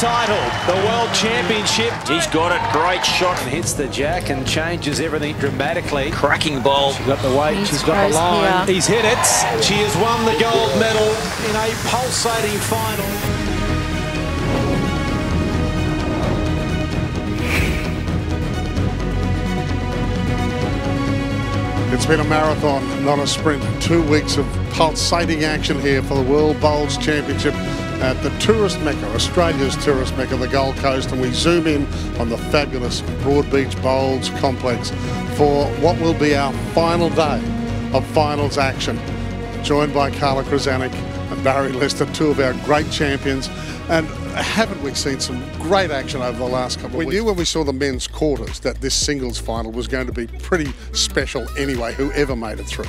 title, the World Championship. He's got it. Great shot. And hits the jack and changes everything dramatically. Cracking ball. She's got the weight. He's She's got the line. here. He's hit it. She has won the gold medal in a pulsating final. It's been a marathon, not a sprint. Two weeks of pulsating action here for the World Bowls Championship at the tourist mecca, Australia's tourist mecca, the Gold Coast, and we zoom in on the fabulous Broadbeach Bowls complex for what will be our final day of finals action. Joined by Carla Krizanic and Barrie Lester, two of our great champions. And haven't we seen some great action over the last couple of we weeks? We knew when we saw the men's quarters that this singles final was going to be pretty special anyway, whoever made it through.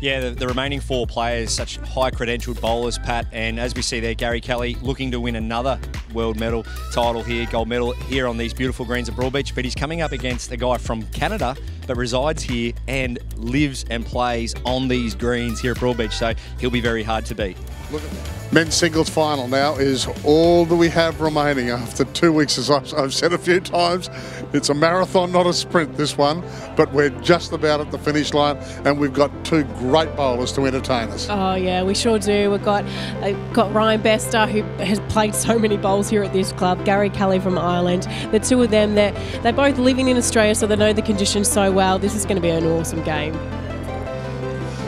Yeah, the, the, remaining four players, such high credentialed bowlers, Pat, and as we see there, Gary Kelly looking to win another world medal title here, gold medal here on these beautiful greens at Broadbeach. But he's coming up against a guy from Canada that resides here and lives and plays on these greens here at Broadbeach. So he'll be very hard to beat. Look at. Men's singles final now is all that we have remaining after two weeks. As I've, I've said a few times, it's a marathon, not a sprint, this one. But we're just about at the finish line, and we've got two great bowlers to entertain us. Oh yeah, we sure do. We've got uh, got Ryan Bester, who has played so many bowls here at this club. Gary Kelly from Ireland. The two of them, they're they're both living in Australia, so they know the conditions so well. This is going to be an awesome game.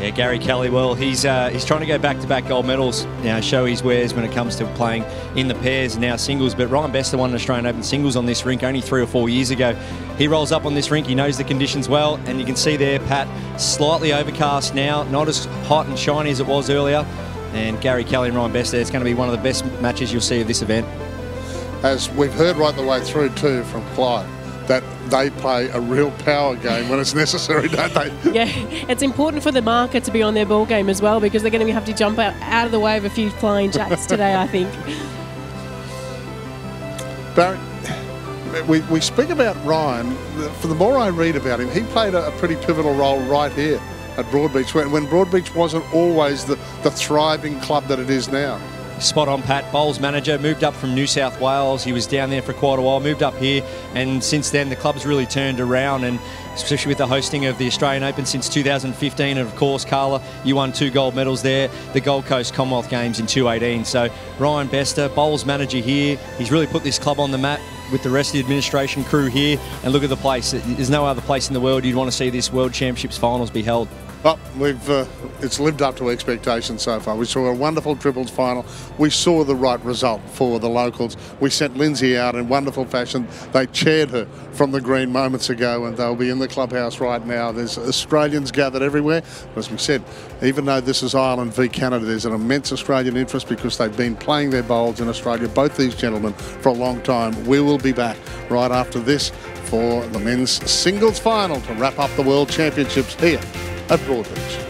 Yeah, Gary Kelly. Well, he's uh, he's trying to go back-to-back gold medals. You show his wares when it comes to playing in the pairs and now singles. But Ryan Bester won an Australian Open singles on this rink only three or four years ago. He rolls up on this rink. He knows the conditions well, and you can see there, Pat, slightly overcast now, not as hot and shiny as it was earlier. And Gary Kelly and Ryan Bester. It's going to be one of the best matches you'll see of this event. As we've heard right the way through too from Clive that they play a real power game when it's necessary, don't they? Yeah, it's important for the marker to be on their ball game as well because they're going to have to jump out, out of the way of a few flying jacks today, I think. Barrie, we, we speak about Ryan. For the more I read about him, he played a, a pretty pivotal role right here at Broadbeach when, when Broadbeach wasn't always the, the thriving club that it is now. Spot on, Pat. Bowls manager, moved up from New South Wales. He was down there for quite a while, moved up here, and since then the club's really turned around. And especially with the hosting of the Australian Open since 2015, and of course, Carla, you won two gold medals there, the Gold Coast Commonwealth Games in 2018. So Ryan Bester, bowls manager here, he's really put this club on the map with the rest of the administration crew here. And look at the place. There's no other place in the world you'd want to see this World Championships finals be held. Well, we've uh, it's lived up to expectations so far. We saw a wonderful triples final. We saw the right result for the locals. We sent Lynsey out in wonderful fashion. They chaired her from the green moments ago, and they'll be in the clubhouse right now. There's Australians gathered everywhere. As we said, even though this is Ireland v Canada, there's an immense Australian interest because they've been playing their bowls in Australia, both these gentlemen, for a long time. We will be back right after this for the men's singles final to wrap up the World Championships here at Broadbeach.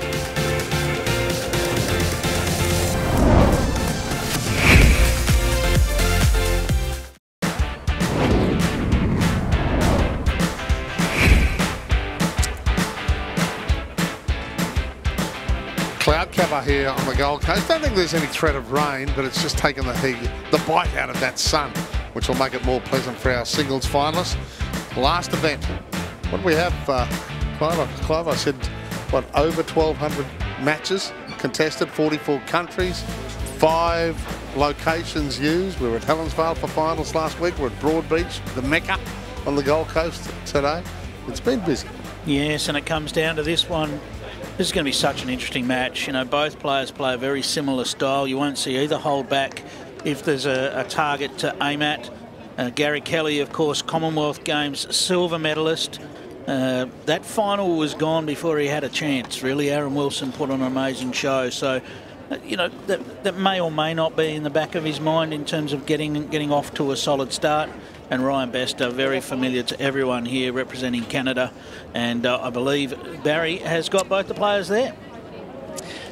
Cloud cover here on the Gold Coast. Don't think there's any threat of rain, but it's just taken the heat, the bite out of that sun, which will make it more pleasant for our singles finalists. Last event. What do we have, uh, Clive? Clive, I said what, over 1,200 matches contested, 44 countries, five locations used. We were at Helensvale for finals last week. We're at Broadbeach, the Mecca on the Gold Coast today. It's been busy. Yes, and it comes down to this one. This is going to be such an interesting match. You know, both players play a very similar style. You won't see either hold back if there's a, a target to aim at. Uh, Gary Kelly, of course, Commonwealth Games silver medalist. Uh, that final was gone before he had a chance. Really, Aaron Wilson put on an amazing show. So, uh, you know, that, that may or may not be in the back of his mind in terms of getting getting off to a solid start. And Ryan Bester, very familiar to everyone here representing Canada. And uh, I believe Barry has got both the players there.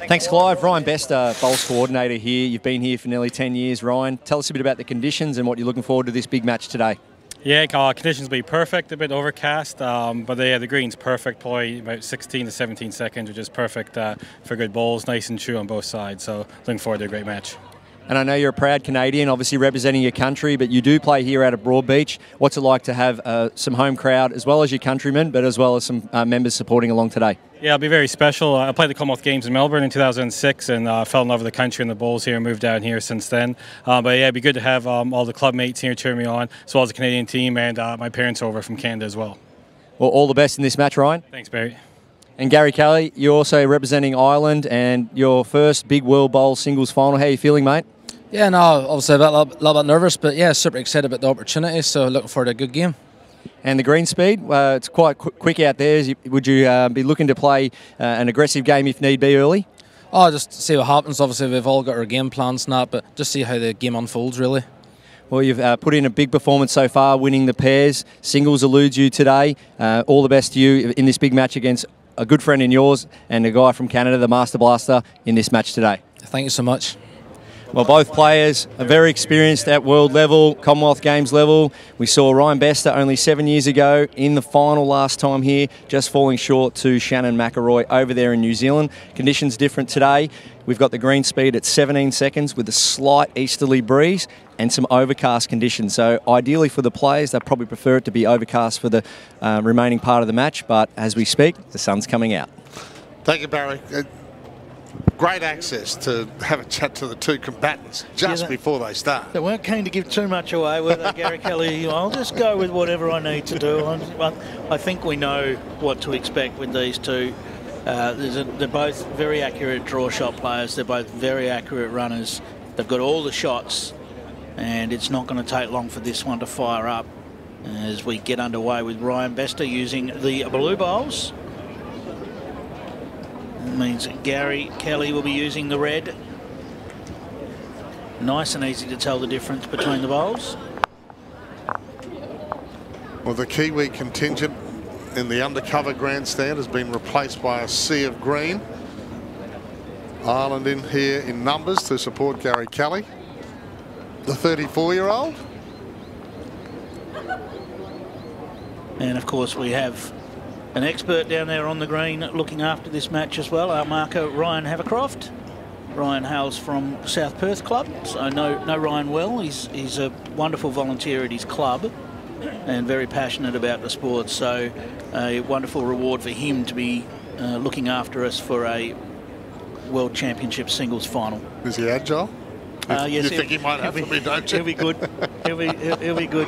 Thanks, Clive. Ryan Bester, bowls coordinator here. You've been here for nearly 10 years, Ryan. Tell us a bit about the conditions and what you're looking forward to this big match today. Yeah, uh, conditions will be perfect, a bit overcast, um, but yeah, the green's perfect, probably about 16 to 17 seconds, which is perfect uh, for good bowls, nice and true on both sides. So looking forward to a great match. And I know you're a proud Canadian, obviously representing your country, but you do play here out of Broadbeach. What's it like to have uh, some home crowd, as well as your countrymen, but as well as some uh, members supporting along today? Yeah, it'll be very special. I played the Commonwealth Games in Melbourne in 2006 and uh, fell in love with the country and the Bulls here and moved down here since then. Uh, but yeah, it'd be good to have um, all the club mates here cheering me on, as well as the Canadian team and uh, my parents over from Canada as well. Well, all the best in this match, Ryan. Thanks, Barrie. And Gary Kelly, you're also representing Ireland and your first big World Bowl singles final. How are you feeling, mate? Yeah, no, obviously a little, little bit nervous, but yeah, super excited about the opportunity. So looking forward to a good game. And the green speed, uh, it's quite qu- quick out there. You, would you uh, be looking to play uh, an aggressive game if need be early? Oh, just see what happens. Obviously, we've all got our game plans now, but just see how the game unfolds, really. Well, you've uh, put in a big performance so far, winning the pairs. Singles eludes you today. Uh, all the best to you in this big match against a good friend in yours and a guy from Canada, the Master Blaster, in this match today. Thank you so much. Well, both players are very experienced at world level, Commonwealth Games level. We saw Ryan Bester only seven years ago in the final last time here, just falling short to Shannon McIlroy over there in New Zealand. Conditions different today. We've got the green speed at 17 seconds with a slight easterly breeze and some overcast conditions. So ideally for the players, they probably prefer it to be overcast for the uh, remaining part of the match. But as we speak, the sun's coming out. Thank you, Barrie. Great access to have a chat to the two combatants just Yeah, before they start. They weren't keen to give too much away, were they, Gary Kelly? I'll just go with whatever I need to do. I think we know what to expect with these two. Uh, a, they're both very accurate draw shot players. They're both very accurate runners. They've got all the shots, and it's not going to take long for this one to fire up as we get underway with Ryan Bester using the blue bowls. That means Gary Kelly will be using the red. Nice and easy to tell the difference between the bowls. Well, the Kiwi contingent in the undercover grandstand has been replaced by a sea of green. Ireland in here in numbers to support Gary Kelly. The 34-year-old. And of course, we have an expert down there on the green looking after this match as well, our marker Ryan Havercroft. Ryan hails from South Perth Club, so know, know Ryan well. He's, he's a wonderful volunteer at his club and very passionate about the sport. So, a wonderful reward for him to be uh, looking after us for a World Championship singles final. Is he agile? Uh, you think he might have he'll to be, don't you? He'll be good. He'll be, he'll, he'll be good.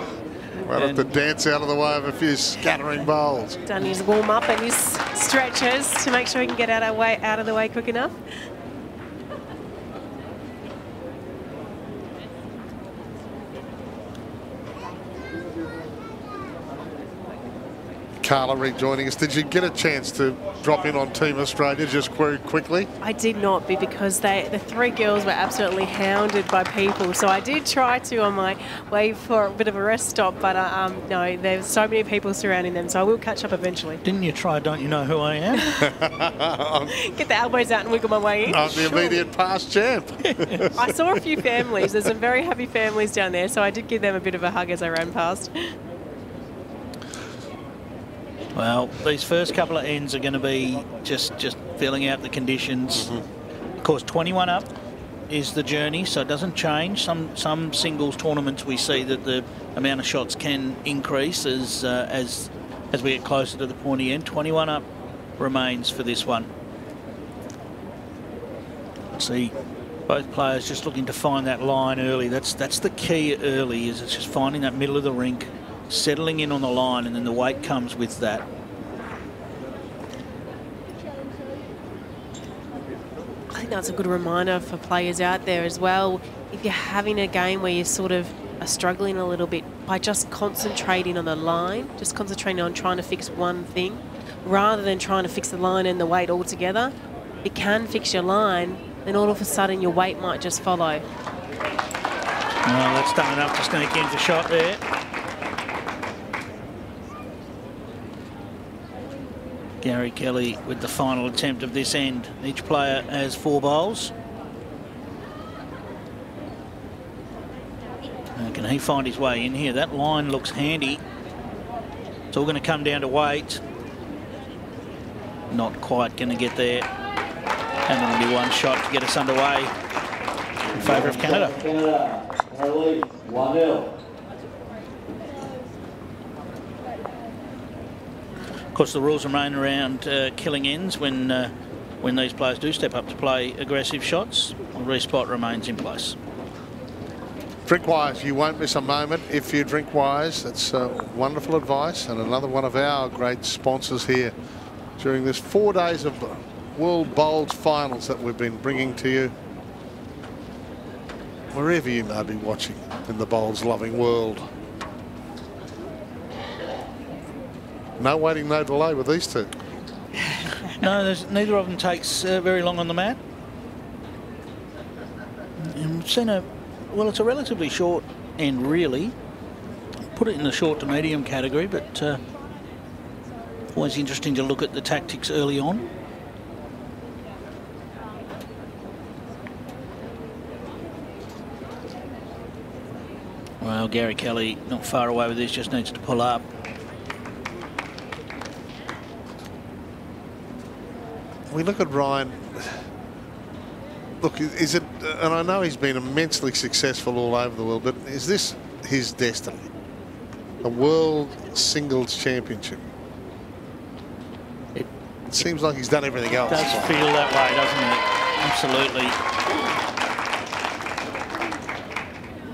We'll have to dance out of the way of a few scattering bowls. Done his warm up and his stretches to make sure he can get out of way out of the way quick enough. Carla rejoining us. Did you get a chance to drop in on Team Australia just very quickly? I did not be because they the three girls were absolutely hounded by people. So I did try to on my way for a bit of a rest stop, but uh, um, no, there's so many people surrounding them. So I will catch up eventually. Didn't you try Don't You Know Who I Am? Get the elbows out and wiggle my way in. I'm the immediate past champ. I saw a few families. There's some very happy families down there, so I did give them a bit of a hug as I ran past. Well, these first couple of ends are going to be just just filling out the conditions. Of course, 21 up is the journey, so it doesn't change. Some some singles tournaments we see that the amount of shots can increase as uh, as as we get closer to the pointy end. 21 up remains for this one. See, both players just looking to find that line early. That's that's the key early. Is it's just finding that middle of the rink, settling in on the line, and then the weight comes with that. I think that's a good reminder for players out there as well. If you're having a game where you sort of are struggling a little bit by just concentrating on the line, just concentrating on trying to fix one thing, rather than trying to fix the line and the weight altogether, it can fix your line, then all of a sudden your weight might just follow. Well, that's done enough to sneak in for shot there. Gary Kelly with the final attempt of this end. Each player has four bowls. Now, can he find his way in here? That line looks handy. It's all going to come down to weight. Not quite going to get there. And there'll be one shot to get us underway. in favour of Canada. Canada, 1 0. Course, the rules remain around uh, killing ends when uh, when these players do step up to play aggressive shots. The respot remains in place. Drink wise, you won't miss a moment if you drink wise. That's uh, wonderful advice and another one of our great sponsors here during this four days of World Bowls finals that we've been bringing to you wherever you may be watching in the bowls loving world. No waiting, no delay with these two. no, neither of them takes uh, very long on the mat. And we've seen a, well, it's a relatively short end, really. Put it in the short to medium category, but uh, always interesting to look at the tactics early on. Well, Gary Kelly not far away with this, just needs to pull up. We look at Ryan. Look, is it, and I know he's been immensely successful all over the world, but is this his destiny? A world singles championship? It, it seems like he's done everything else. does feel that way, doesn't it? Absolutely.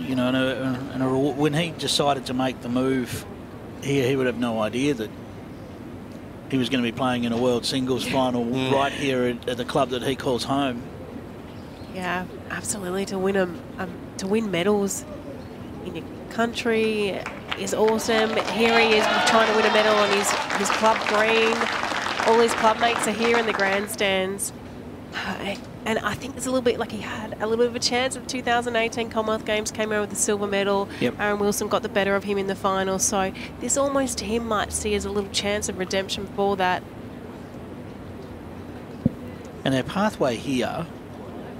You know, and, uh, a, and a, when he decided to make the move, here, he would have no idea that he was going to be playing in a World Singles final mm. right here at, at, the club that he calls home. Yeah, absolutely. To win them, um, to win medals in your country is awesome. Here he is trying to win a medal on his his club green. All his club mates are here in the grandstands. And I think it's a little bit like he had a little bit of a chance of 2018 Commonwealth Games, came out with a silver medal. Yep. Aaron Wilson got the better of him in the final. So this almost to him might see as a little chance of redemption for that. And their pathway here,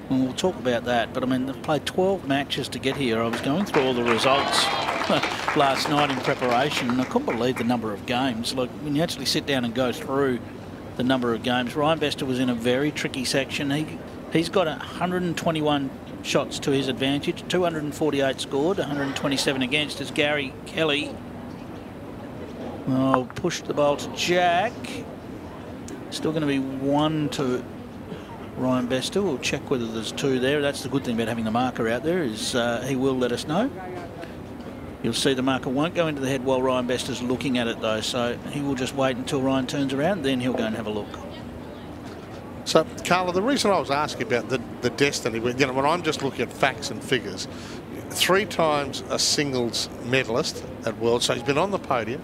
and we'll talk about that, but I mean, they've played 12 matches to get here. I was going through all the results last night in preparation, and I couldn't believe the number of games. Like, when you actually sit down and go through the number of games, Ryan Bester was in a very tricky section. He He's got 121 shots to his advantage, 248 scored, 127 against as Gary Kelly oh, pushed the ball to Jack. Still going to be one to Ryan Bester. We'll check whether there's two there. That's the good thing about having the marker out there is uh, he will let us know. You'll see the marker won't go into the head while Ryan Bester's looking at it though, so he will just wait until Ryan turns around, then he'll go and have a look. So, Carla, the reason I was asking about the, the destiny, you know, when I'm just looking at facts and figures, three times a singles medalist at World, so he's been on the podium,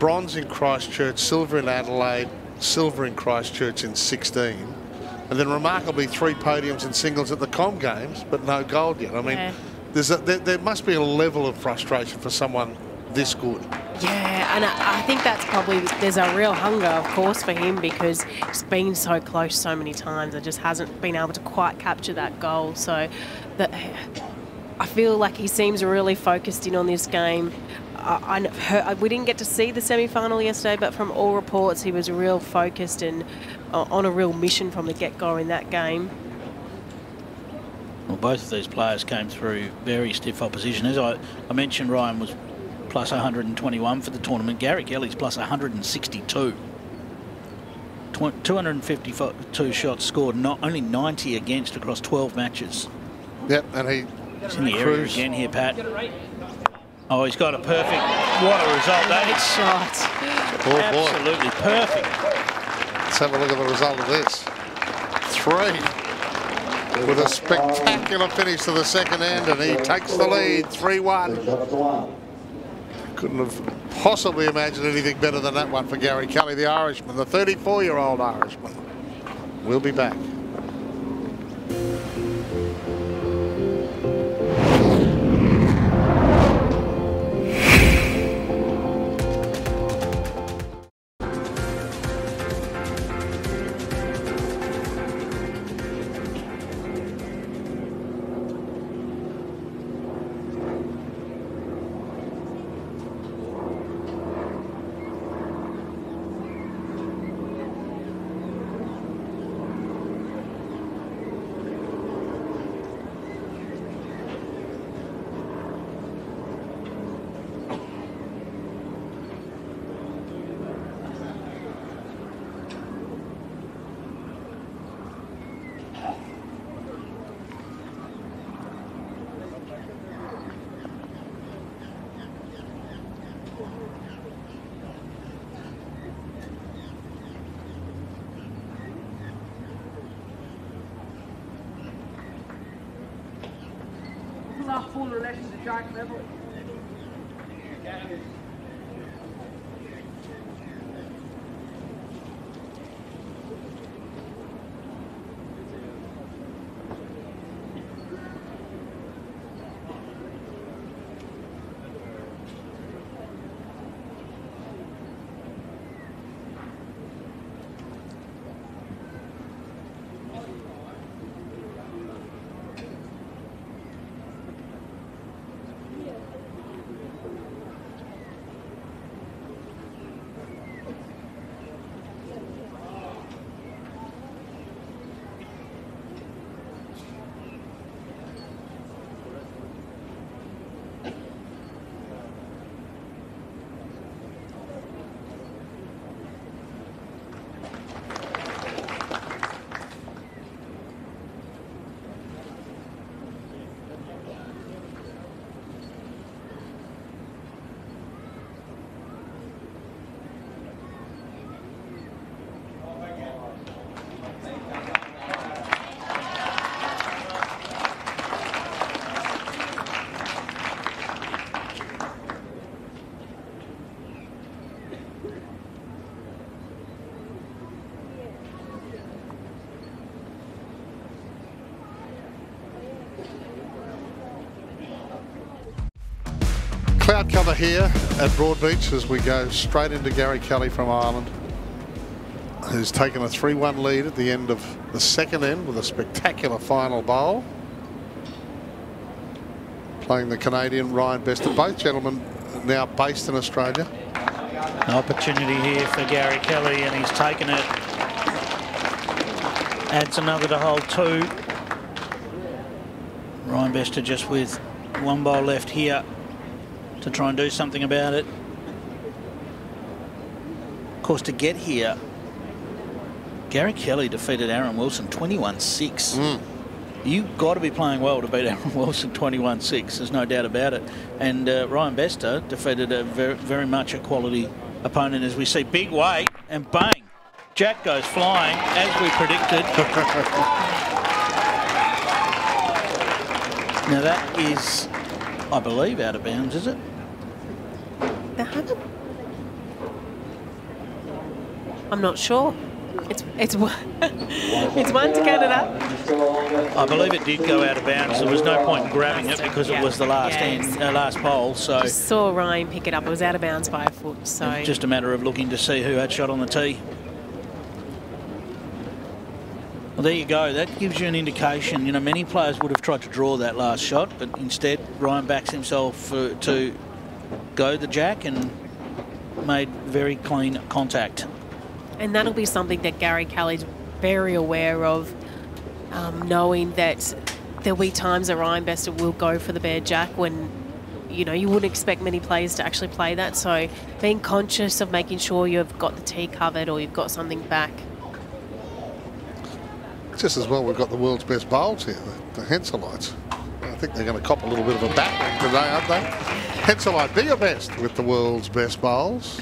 bronze in Christchurch, silver in Adelaide, silver in Christchurch in 16, and then remarkably three podiums in singles at the Com Games, but no gold yet. I mean, yeah. there's a, there, there must be a level of frustration for someone this good. Yeah, and I, I, think that's probably there's a real hunger, of course, for him because he's been so close so many times and just hasn't been able to quite capture that goal. So, that I feel like he seems really focused in on this game. I, I heard, we didn't get to see the semi-final yesterday, but from all reports, he was real focused and uh, on a real mission from the get-go in that game. Well, both of these players came through very stiff opposition. As I, I mentioned, Ryan was plus 121 for the tournament. Gary Kelly's plus 162. 252 shots scored, not only 90 against across 12 matches. Yep, and he He's in the area again here, Pat. Oh, he's got a perfect. What a result that is! shot. Oh, Absolutely boy. perfect. Let's have a look at the result of this. Three. With a spectacular finish to the second end, and he takes the lead, 3-1 couldn't have possibly imagined anything better than that one for Gary Kelly, the Irishman, the 34-year-old Irishman. We'll be back. Cloud cover here at Broadbeach as we go straight into Gary Kelly from Ireland, who's taken a 3-1 lead at the end of the second end with a spectacular final bowl. Playing the Canadian Ryan Bester. Both gentlemen now based in Australia. An opportunity here for Gary Kelly, and he's taken it. Adds another to hole two. Ryan Bester just with one bowl left here to try and do something about it. Of course, to get here, Gary Kelly defeated Aaron Wilson 21-6. Mm. You've got to be playing well to beat Aaron Wilson 21-6. There's no doubt about it. And uh, Ryan Bester defeated a very, very much a quality opponent as we see big weight and bang, Jack goes flying as we predicted. now that is, I believe, out of bounds, is it? Haven't. I'm not sure. It's it's one it's one to Canada. I believe it did go out of bounds. There was no point in grabbing it because Yeah. it was the last Yeah, end, uh, last pole. So Just saw Ryan pick it up. It was out of bounds by a foot. So it's just a matter of looking to see who had shot on the tee. Well, there you go. That gives you an indication. You know, many players would have tried to draw that last shot, but instead Ryan backs himself uh, to go the jack and made very clean contact. and that'll be something that Gary Kelly's very aware of, um, knowing that there'll be times that Ryan Bester will go for the bare jack when you know you wouldn't expect many players to actually play that. So being conscious of making sure you've got the tee covered or you've got something back. Just as well, we've got the world's best bowls here, the, the Henselites. I think they're going to cop a little bit of a battering today, aren't they? Henselite, be your best with the world's best bowls.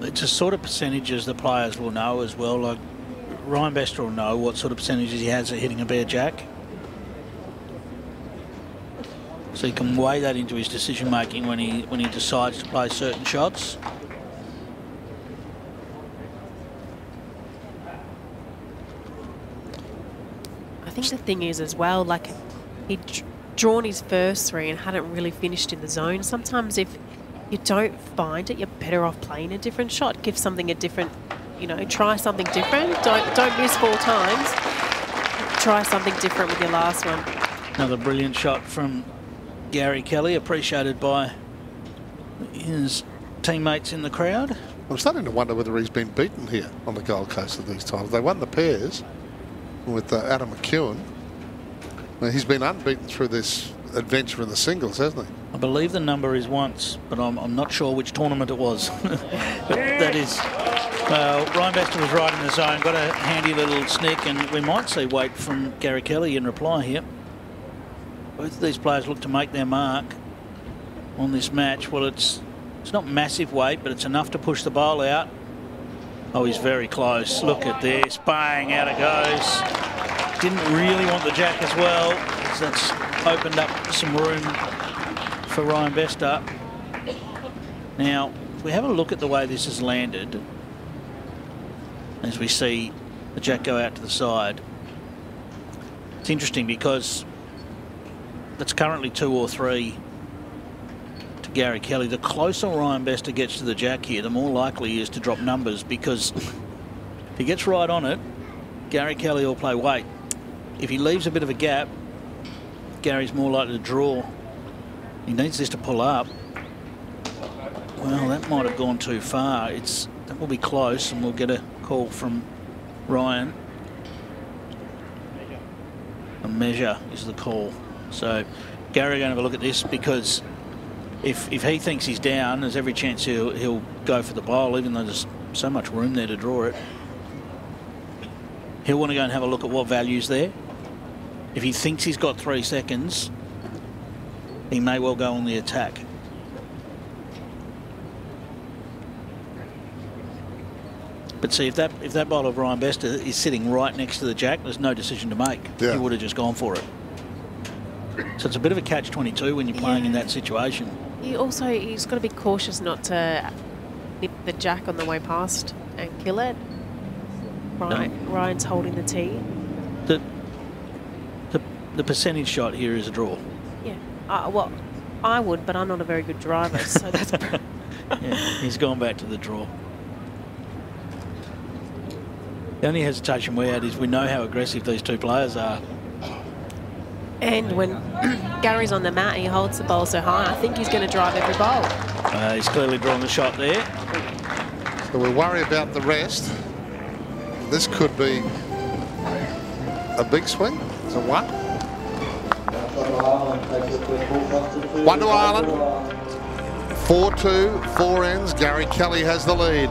It's a sort of percentages the players will know as well. Like Ryan Bester will know what sort of percentages he has at hitting a bare jack. So he can weigh that into his decision making when he when he decides to play certain shots. I think the thing is as well, like he'd drawn his first three and hadn't really finished in the zone. Sometimes if you don't find it, you're better off playing a different shot. Give something a different, you know, try something different. Don't don't miss four times. Try something different with your last one. Another brilliant shot from Gary Kelly, appreciated by his teammates in the crowd. I'm starting to wonder whether he's been beaten here on the Gold Coast at these times. They won the pairs with uh, Adam McKeown. Now, he's been unbeaten through this adventure in the singles, hasn't he? I believe the number is once, but I'm, I'm not sure which tournament it was. that is. Well, Ryan Bester was right in the zone, got a handy little sneak, and we might see weight from Gary Kelly in reply here. Both of these players look to make their mark on this match. Well, it's it's not massive weight, but it's enough to push the bowl out. Oh, he's very close. Look at this. Bang, out it goes. Didn't really want the jack as well. So that's opened up some room for Ryan Bester. Now, if we have a look at the way this has landed, as we see the jack go out to the side, it's interesting because that's currently two or three to Gary Kelly. The closer Ryan Bester gets to the jack here, the more likely he is to drop numbers because if he gets right on it, Gary Kelly will play weight. If he leaves a bit of a gap, Gary's more likely to draw. He needs this to pull up. Well, that might have gone too far. It's That will be close, and we'll get a call from Ryan. A measure is the call. So Gary going to have a look at this because if if he thinks he's down, there's every chance he'll he'll go for the bowl, even though there's so much room there to draw it. He'll want to go and have a look at what value's there. If he thinks he's got three seconds, he may well go on the attack. But see, if that if that bowl of Ryan Bester is sitting right next to the jack, there's no decision to make. Yeah. He would have just gone for it. So it's a bit of a catch-22 when you're playing in that situation. He also he's got to be cautious not to nip the jack on the way past and kill it. Ryan, Ryan's holding the tee. The, the the percentage shot here is a draw. Yeah. Uh, well, I would, but I'm not a very good driver, so that's. Yeah, he's gone back to the draw. The only hesitation we had is we know how aggressive these two players are. And when Gary's on the mat and he holds the bowl so high, I think he's going to drive every bowl. Uh, he's clearly drawn the shot there. So we worry about the rest. This could be a big swing. It's a one. One to Ireland. 4-2, four ends. Gary Kelly has the lead.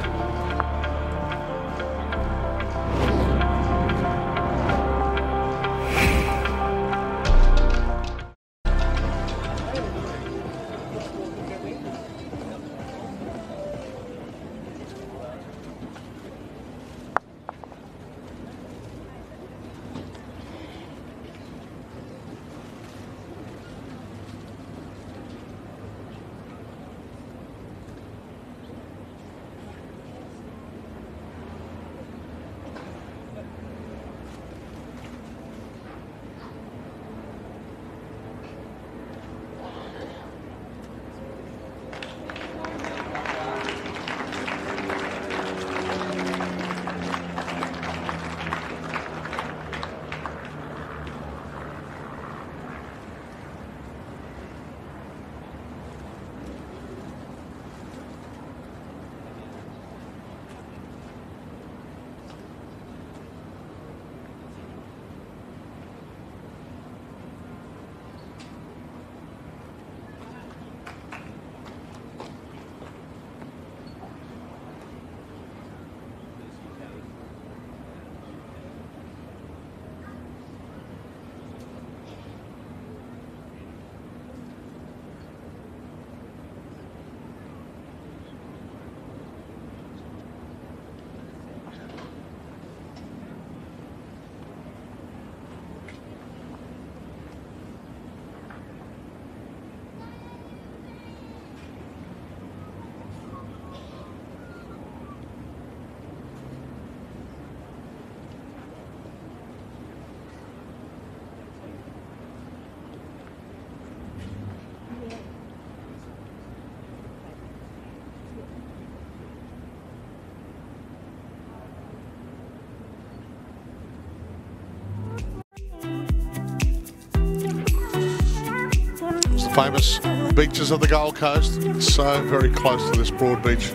Famous beaches of the Gold Coast. So very close to this Broadbeach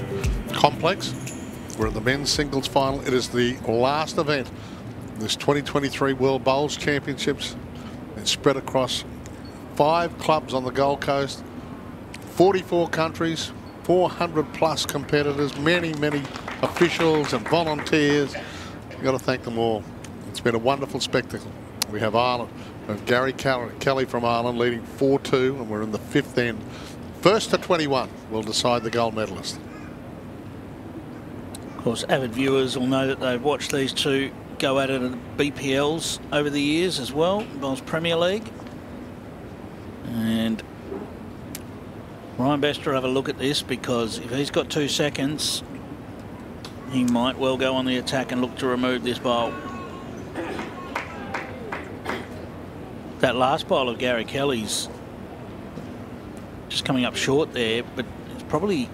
complex. We're at the men's singles final. It is the last event in this 2023 World Bowls Championships. It's spread across five clubs on the Gold Coast, 44 countries, 400 plus competitors, many, many officials and volunteers. You've got to thank them all. It's been a wonderful spectacle. We have Ireland, we have Gary Kelly from Ireland leading 4-2, and we're in the fifth end. First to 21 will decide the gold medalist. Of course, avid viewers will know that they've watched these two go at it at BPLs over the years as well, Bowls Premier League. And Ryan Bester have a look at this because if he's got two seconds, he might well go on the attack and look to remove this bowl. That last bowl of Gary Kelly's just coming up short there, but it's probably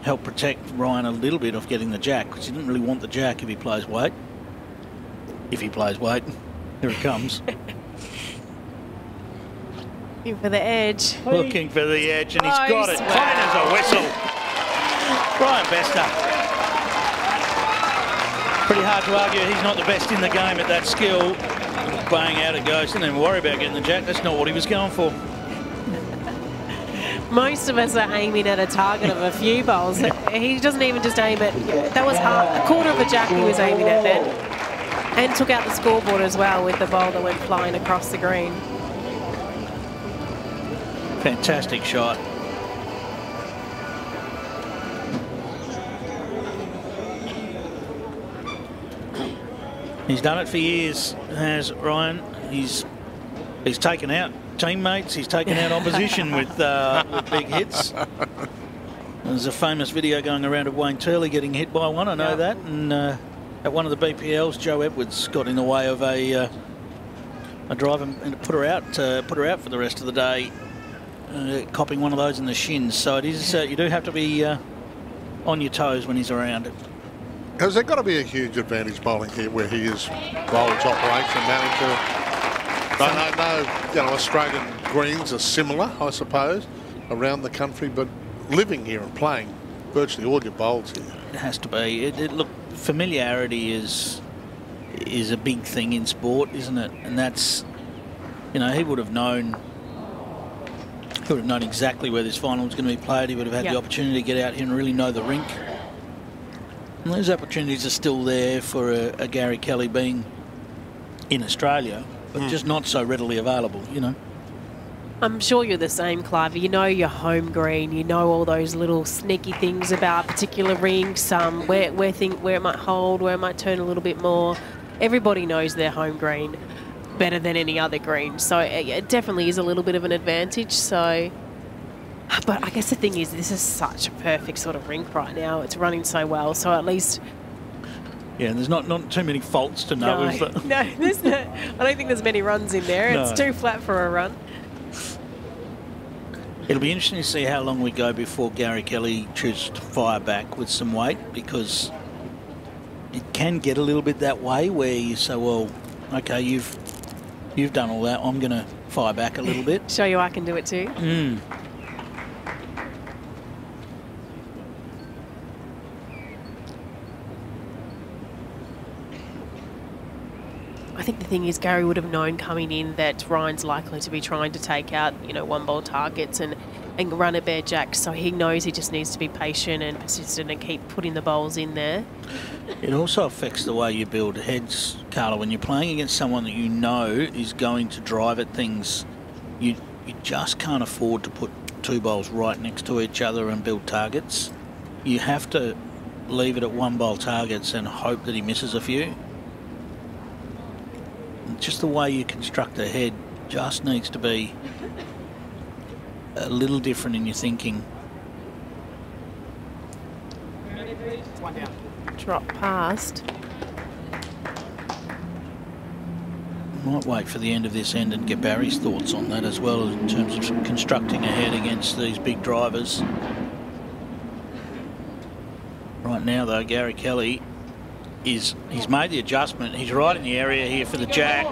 helped protect Ryan a little bit of getting the jack because he didn't really want the jack if he plays weight. If he plays weight, here it comes. Looking for the edge. Looking for the edge, and he's Oh, got it. swear. Plain as a whistle. Ryan Bester. Pretty hard to argue he's not the best in the game at that skill. Bang out it goes. Didn't even worry about getting the jack. That's not what he was going for. Most of us are aiming at a target of a few bowls. He doesn't even just aim at. That was half, a quarter of a jack he was aiming at then, and took out the scoreboard as well with the bowl that went flying across the green. Fantastic shot. He's done it for years, has Ryan. He's he's taken out teammates. He's taken out opposition with, uh, with big hits. There's a famous video going around of Wayne Turley getting hit by one. I know that. And uh, at one of the BPLs, Jo Edwards got in the way of a uh, a drive and and put her out. Uh, put her out for the rest of the day uh, copping one of those in the shins. So it is. Uh, you do have to be uh, on your toes when he's around. Has there got to be a huge advantage bowling here where he is bowls operation manager? I know, know, you know, Australian greens are similar, I suppose, around the country, but living here and playing virtually all your bowls here. It has to be. It, it, look, familiarity is is a big thing in sport, isn't it? And that's, you know, he would have known. He would have known exactly where this final was going to be played. He would have had Yep. the opportunity to get out here and really know the rink. And those opportunities are still there for a, a Gary Kelly being in Australia, but just not so readily available. You know. I'm sure you're the same, Clive. You know your home green. You know all those little sneaky things about particular rinks, um, where where think where it might hold, where it might turn a little bit more. Everybody knows their home green better than any other green, so it, it definitely is a little bit of an advantage. So, but I guess the thing is, this is such a perfect sort of rink right now. It's running so well, so at least Yeah, and there's not, not too many faults to know. no, is there? no, there's no, I don't think there's many runs in there. It's too flat for a run. It'll be interesting to see how long we go before Gary Kelly chooses to fire back with some weight because it can get a little bit that way where you say, well, okay, you've you've done all that. I'm going to fire back a little bit. Show you I can do it too. Mm. I think the thing is, Gary would have known coming in that Ryan's likely to be trying to take out, you know, one ball targets and, and run a bare jack. So he knows he just needs to be patient and persistent and keep putting the bowls in there. It also affects the way you build heads, Carla. When you're playing against someone that you know is going to drive at things, you you just can't afford to put two bowls right next to each other and build targets. You have to leave it at one bowl targets and hope that he misses a few. Just the way you construct a head just needs to be a little different in your thinking. Drop past. Might wait for the end of this end and get Barrie's thoughts on that as well in terms of constructing a head against these big drivers. Right now, though, Gary Kelly is he's made the adjustment. He's right in the area here for the jack.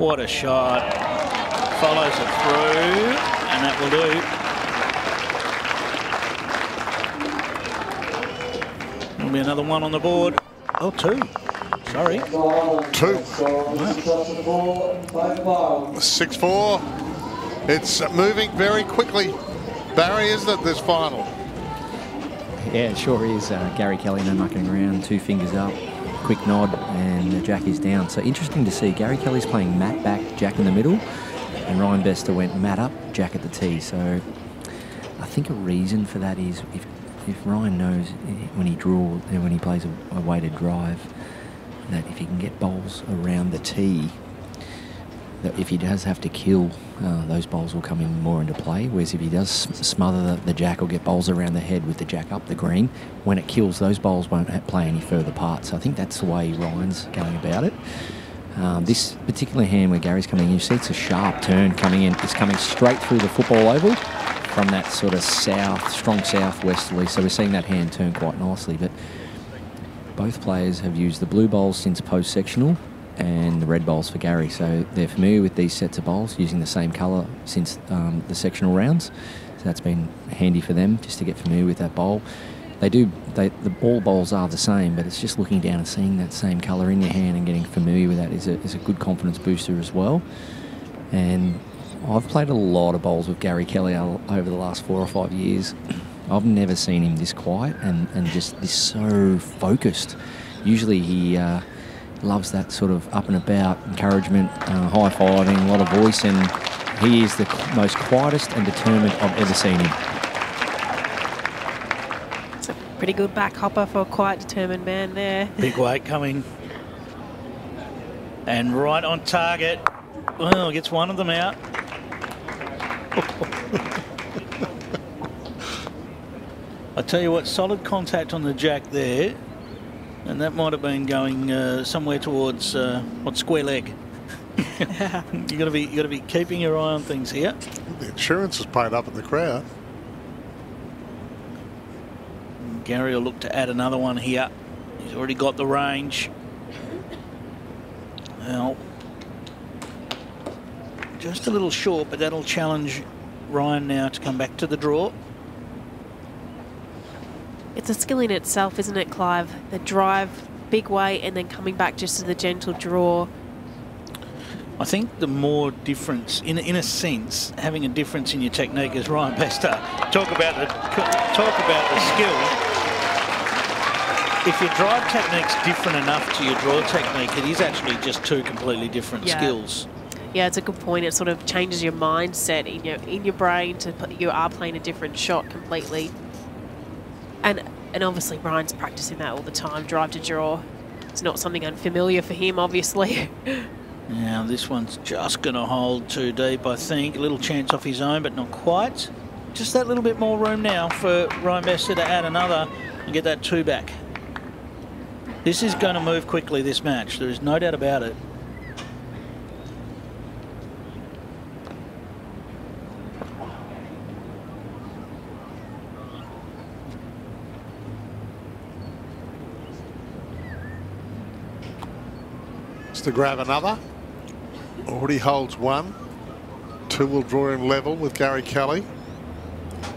What a shot! Follows it through, and that will do. There'll be another one on the board. Oh, two. Sorry. Two. Six four. Six four. It's moving very quickly. Barrie, isn't it, this final? Yeah, it sure is. Uh, Gary Kelly, no mucking around, two fingers up, quick nod, and Jack is down. So interesting to see. Gary Kelly's playing mat back, Jack in the middle, and Ryan Bester went mat up, Jack at the tee. So I think a reason for that is if if Ryan knows when he draws, when he plays a, a weighted drive, that if he can get bowls around the tee, that if he does have to kill, uh, those bowls will come in more into play. Whereas if he does smother the, the, jack or get bowls around the head with the jack up the green, when it kills, those bowls won't play any further part. So I think that's the way Ryan's going about it. Um, this particular hand where Gary's coming in, you see it's a sharp turn coming in. It's coming straight through the football oval from that sort of south, strong southwesterly. So we're seeing that hand turn quite nicely. But both players have used the blue bowls since post-sectional and the red bowls for Gary. So they're familiar with these sets of bowls using the same colour since um, the sectional rounds. So that's been handy for them just to get familiar with that bowl. They do, they, the all bowls are the same, but it's just looking down and seeing that same colour in your hand and getting familiar with that is a, is a good confidence booster as well. And I've played a lot of bowls with Gary Kelly over the last four or five years. I've never seen him this quiet and, and just this so focused. Usually he uh, loves that sort of up and about encouragement, uh, high fiving, a lot of voice, and he is the most quietest and determined I've ever seen him. It's a pretty good back hopper for a quiet, determined man there. Big weight coming. And right on target. Well, gets one of them out. I tell you what, solid contact on the jack there, and that might have been going uh, somewhere towards uh, what square leg. you got to be you got to be keeping your eye on things here. The insurance is paid up in the crowd. Gary will look to add another one here. He's already got the range. Well, just a little short, but that'll challenge Ryan now to come back to the draw. It's a skill in itself, isn't it, Clive? The drive, big way, and then coming back just to the gentle draw. I think the more difference, in, in a sense, having a difference in your technique is Ryan Bester. Talk about the talk about the skill. If your drive technique's different enough to your draw technique, it is actually just two completely different yeah. skills yeah, it's a good point. It sort of changes your mindset in your in your brain to put, you are playing a different shot completely. And and obviously Ryan's practicing that all the time. Drive to draw. It's not something unfamiliar for him, obviously. now this one's just going to hold too deep, I think. A little chance off his own, but not quite. Just that little bit more room now for Ryan Bester to add another and get that two back. This is going to move quickly, this match. There is no doubt about it. To grab another. Already holds one. Two will draw him level with Gary Kelly.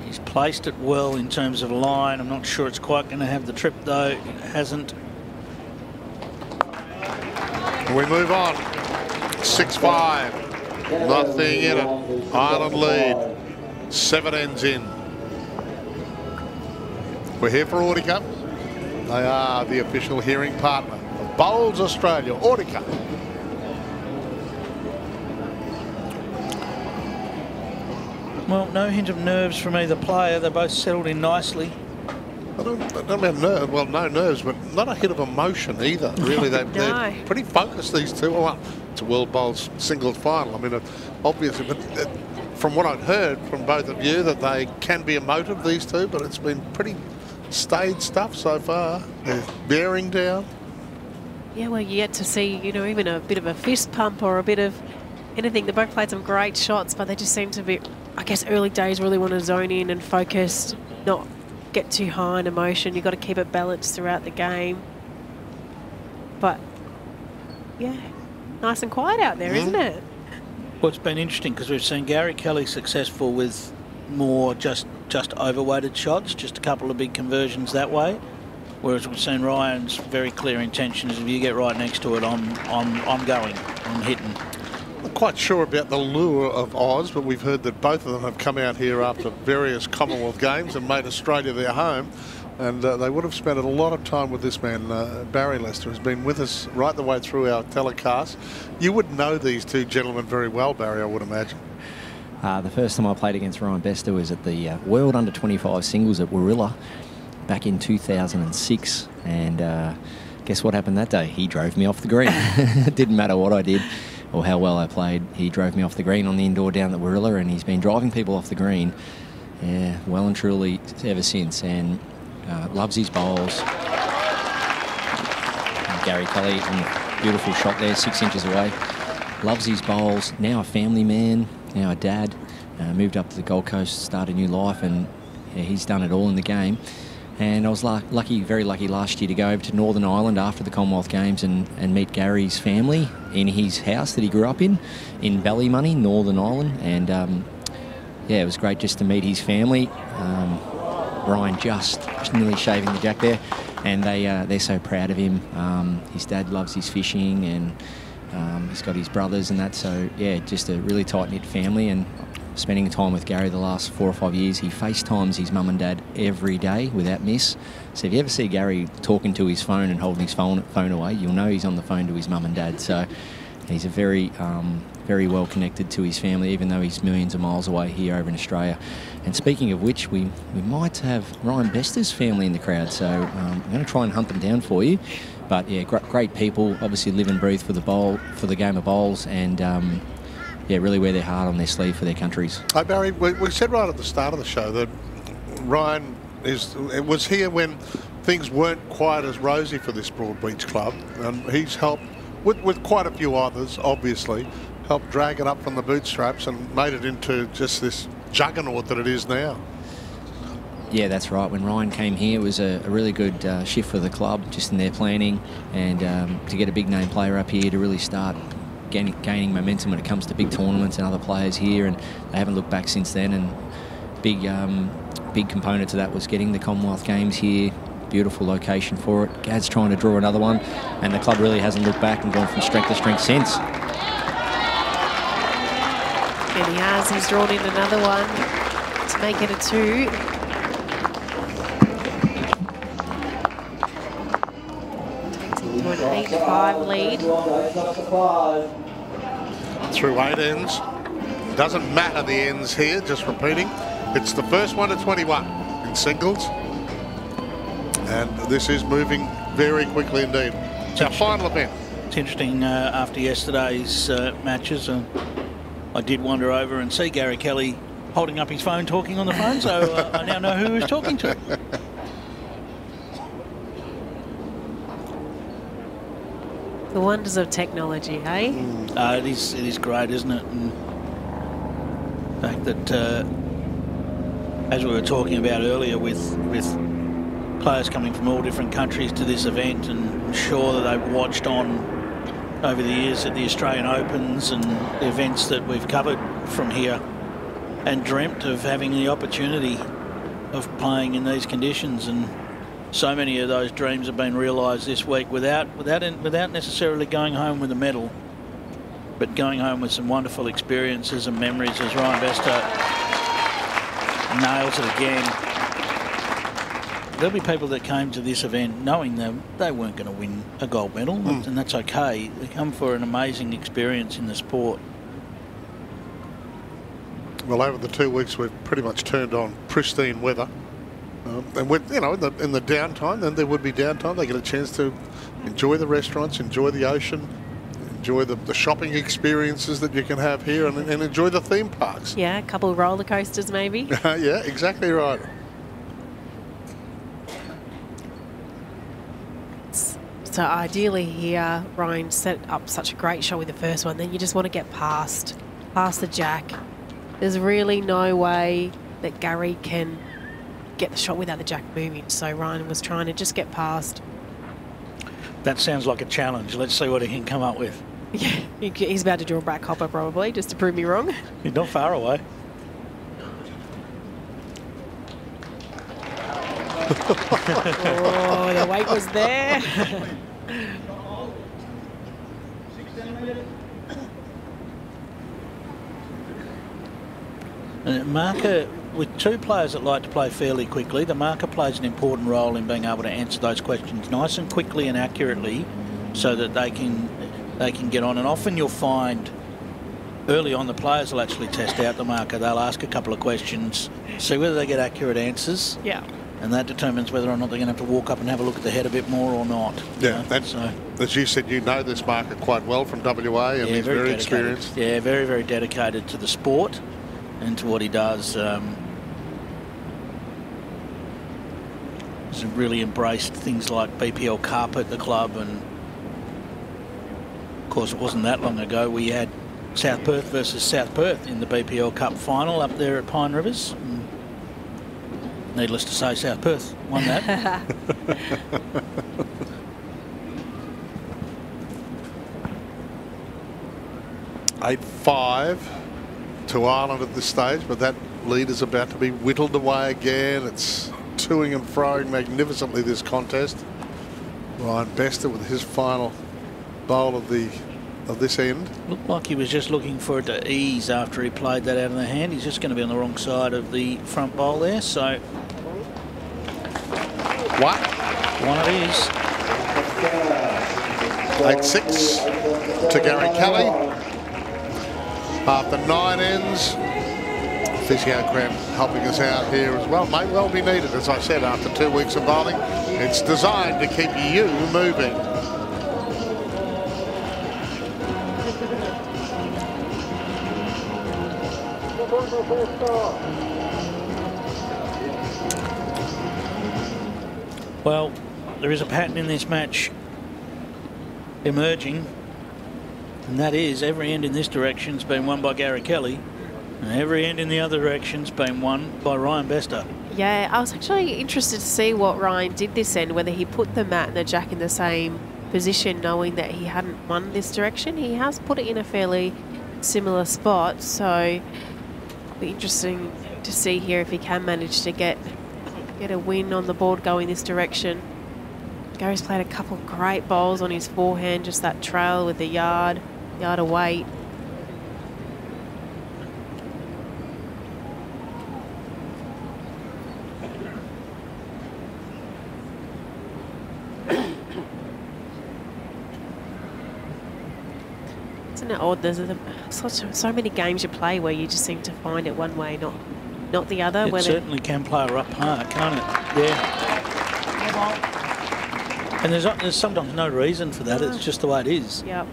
He's placed it well in terms of line. I'm not sure it's quite going to have the trip though. It hasn't. We move on. 6-5. Nothing in it. Ireland lead. Seven ends in. We're here for Audika. They are the official hearing partner Bowls Australia, Audika. Well, no hint of nerves from either player. They're both settled in nicely. I don't, I don't have nerves. Well, no nerves, but not a hit of emotion either. Really, they, no. are pretty focused. These two. Well, it's a World Bowls singles final. I mean, obviously, but uh, from what I've heard from both of you, that they can be emotive. These two, but it's been pretty staid stuff so far. They're bearing down. Yeah, well, you yet to see, you know, even a bit of a fist pump or a bit of anything. They both played some great shots, but they just seem to be, I guess, early days really want to zone in and focus, not get too high in emotion. You've got to keep it balanced throughout the game. But, yeah, nice and quiet out there, mm. not it? Well, it's been interesting because we've seen Gary Kelly successful with more just just overweighted shots, just a couple of big conversions that way. Whereas we've seen Ryan's very clear intention is if you get right next to it, I'm, I'm, I'm going, I'm hitting. quite sure about the lure of Oz, but we've heard that both of them have come out here after various Commonwealth Games and made Australia their home. And uh, they would have spent a lot of time with this man, uh, Barrie Lester, who's been with us right the way through our telecast. You would know these two gentlemen very well, Barry, I would imagine. Uh, the first time I played against Ryan Bester was at the uh, World Under 25 Singles at Warilla back in 2006. And uh, guess what happened that day? He drove me off the green. it didn't matter what I did or how well I played. He drove me off the green on the indoor down at Warilla, and he's been driving people off the green, yeah, well and truly ever since. And uh, loves his bowls. Gary Kelly, beautiful shot there, six inches away. Loves his bowls. Now a family man, now a dad. Uh, moved up to the Gold Coast, started a new life, and yeah, he's done it all in the game. And I was lucky, very lucky last year to go over to Northern Ireland after the Commonwealth Games and, and meet Gary's family in his house that he grew up in, in Ballymoney, Northern Ireland. And um, yeah, it was great just to meet his family. Um, just, just nearly shaving the jack there, and they uh, they're so proud of him. Um, his dad loves his fishing, and um, he's got his brothers and that. So yeah, just a really tight knit family, and spending time with Gary the last four or five years. He FaceTimes his mum and dad every day without miss. So if you ever see Gary talking to his phone and holding his phone phone away, you'll know he's on the phone to his mum and dad. So he's a very um, very well connected to his family, even though he's millions of miles away here over in Australia. And speaking of which, we, we might have Ryan Bester's family in the crowd, so um, I'm going to try and hunt them down for you. But yeah, great, people. Obviously, live and breathe for the bowl, for the game of bowls, and um, yeah, really wear their heart on their sleeve for their countries. Hi Barrie, we, we said right at the start of the show that Ryan is was here when things weren't quite as rosy for this Broadbeach club, and he's helped with, with quite a few others, obviously, helped drag it up from the bootstraps and made it into just this juggernaut that it is now. Yeah, that's right. When Ryan came here, it was a, a really good uh, shift for the club, just in their planning, and um, to get a big name player up here to really start gaining, gaining, momentum when it comes to big tournaments and other players here, and they haven't looked back since then. And big, um, big component to that was getting the Commonwealth Games here. Beautiful location for it. Gad's trying to draw another one, and the club really hasn't looked back and gone from strength to strength since. And he has. He's drawn in another one to make it a two. To an 8-5 lead. Through eight ends. Doesn't matter the ends here, just repeating. It's the first one to 21 in singles. And this is moving very quickly indeed. It's our final event. It's interesting uh, after yesterday's uh, matches. Uh, I did wander over and see Gary Kelly holding up his phone, talking on the phone, so uh, I now know who he's talking to. The wonders of technology, hey? Mm. Uh, it is. It is great, isn't it? And the fact that, uh, as we were talking about earlier, with with players coming from all different countries to this event, and I'm sure that they've watched on over the years at the Australian Opens and the events that we've covered from here and dreamt of having the opportunity of playing in these conditions and so many of those dreams have been realised this week without without without necessarily going home with a medal but going home with some wonderful experiences and memories as Ryan Bester nails it again there'll be people that came to this event knowing that they weren't going to win a gold medal, mm. and that's okay. They come for an amazing experience in the sport. Well, over the two weeks, we've pretty much turned on pristine weather. Um, and with you know, in the, in the downtime, then there would be downtime. They get a chance to enjoy the restaurants, enjoy the ocean, enjoy the, the shopping experiences that you can have here, and, and enjoy the theme parks. Yeah, a couple of roller coasters, maybe. yeah, exactly right. So ideally here, Ryan set up such a great shot with the first one. Then you just want to get past, past the jack. There's really no way that Gary can get the shot without the jack moving. So Ryan was trying to just get past. That sounds like a challenge. Let's see what he can come up with. Yeah, he's about to draw a back hopper probably, just to prove me wrong. He's not far away. oh, the weight was there. And marker, with two players that like to play fairly quickly, the marker plays an important role in being able to answer those questions nice and quickly and accurately so that they can they can get on. And often you'll find early on the players will actually test out the marker. They'll ask a couple of questions, see whether they get accurate answers. Yeah. And that determines whether or not they're going to have to walk up and have a look at the head a bit more or not. Yeah, uh, that's so. As you said, you know this marker quite well from WA, and yeah, he's very, very experienced. Yeah, very, very dedicated to the sport and to what he does. Um, he's really embraced things like BPL Cup at the club, and of course, it wasn't that long ago we had South Perth versus South Perth in the BPL Cup final up there at Pine Rivers. And needless to say, South Perth won that. Eight five to Ireland at this stage, but that lead is about to be whittled away again. It's toing and froing magnificently this contest. Ryan Bester with his final bowl of the of this end. Looked like he was just looking for it to ease after he played that out of the hand. He's just going to be on the wrong side of the front bowl there. So what? One it is. Eight six to Gary Kelly. After nine ends, physio cramp helping us out here as well. May well be needed, as I said, after two weeks of bowling. It's designed to keep you moving. Well, there is a pattern in this match emerging, and that is every end in this direction's been won by Gary Kelly, and every end in the other direction's been won by Ryan Bester. Yeah, I was actually interested to see what Ryan did this end, whether he put the mat and the jack in the same position, knowing that he hadn't won this direction. He has put it in a fairly similar spot, so it'll be interesting to see here if he can manage to get get a win on the board going this direction. Gary's played a couple of great bowls on his forehand, just that trail with the yard, yard of weight. Isn't it odd? There's a, such so many games you play where you just seem to find it one way, not not the other. It whether certainly can play her up hard, can't it? Yeah. And there's, there's sometimes no reason for that. It's ah. just the way it is. Yep.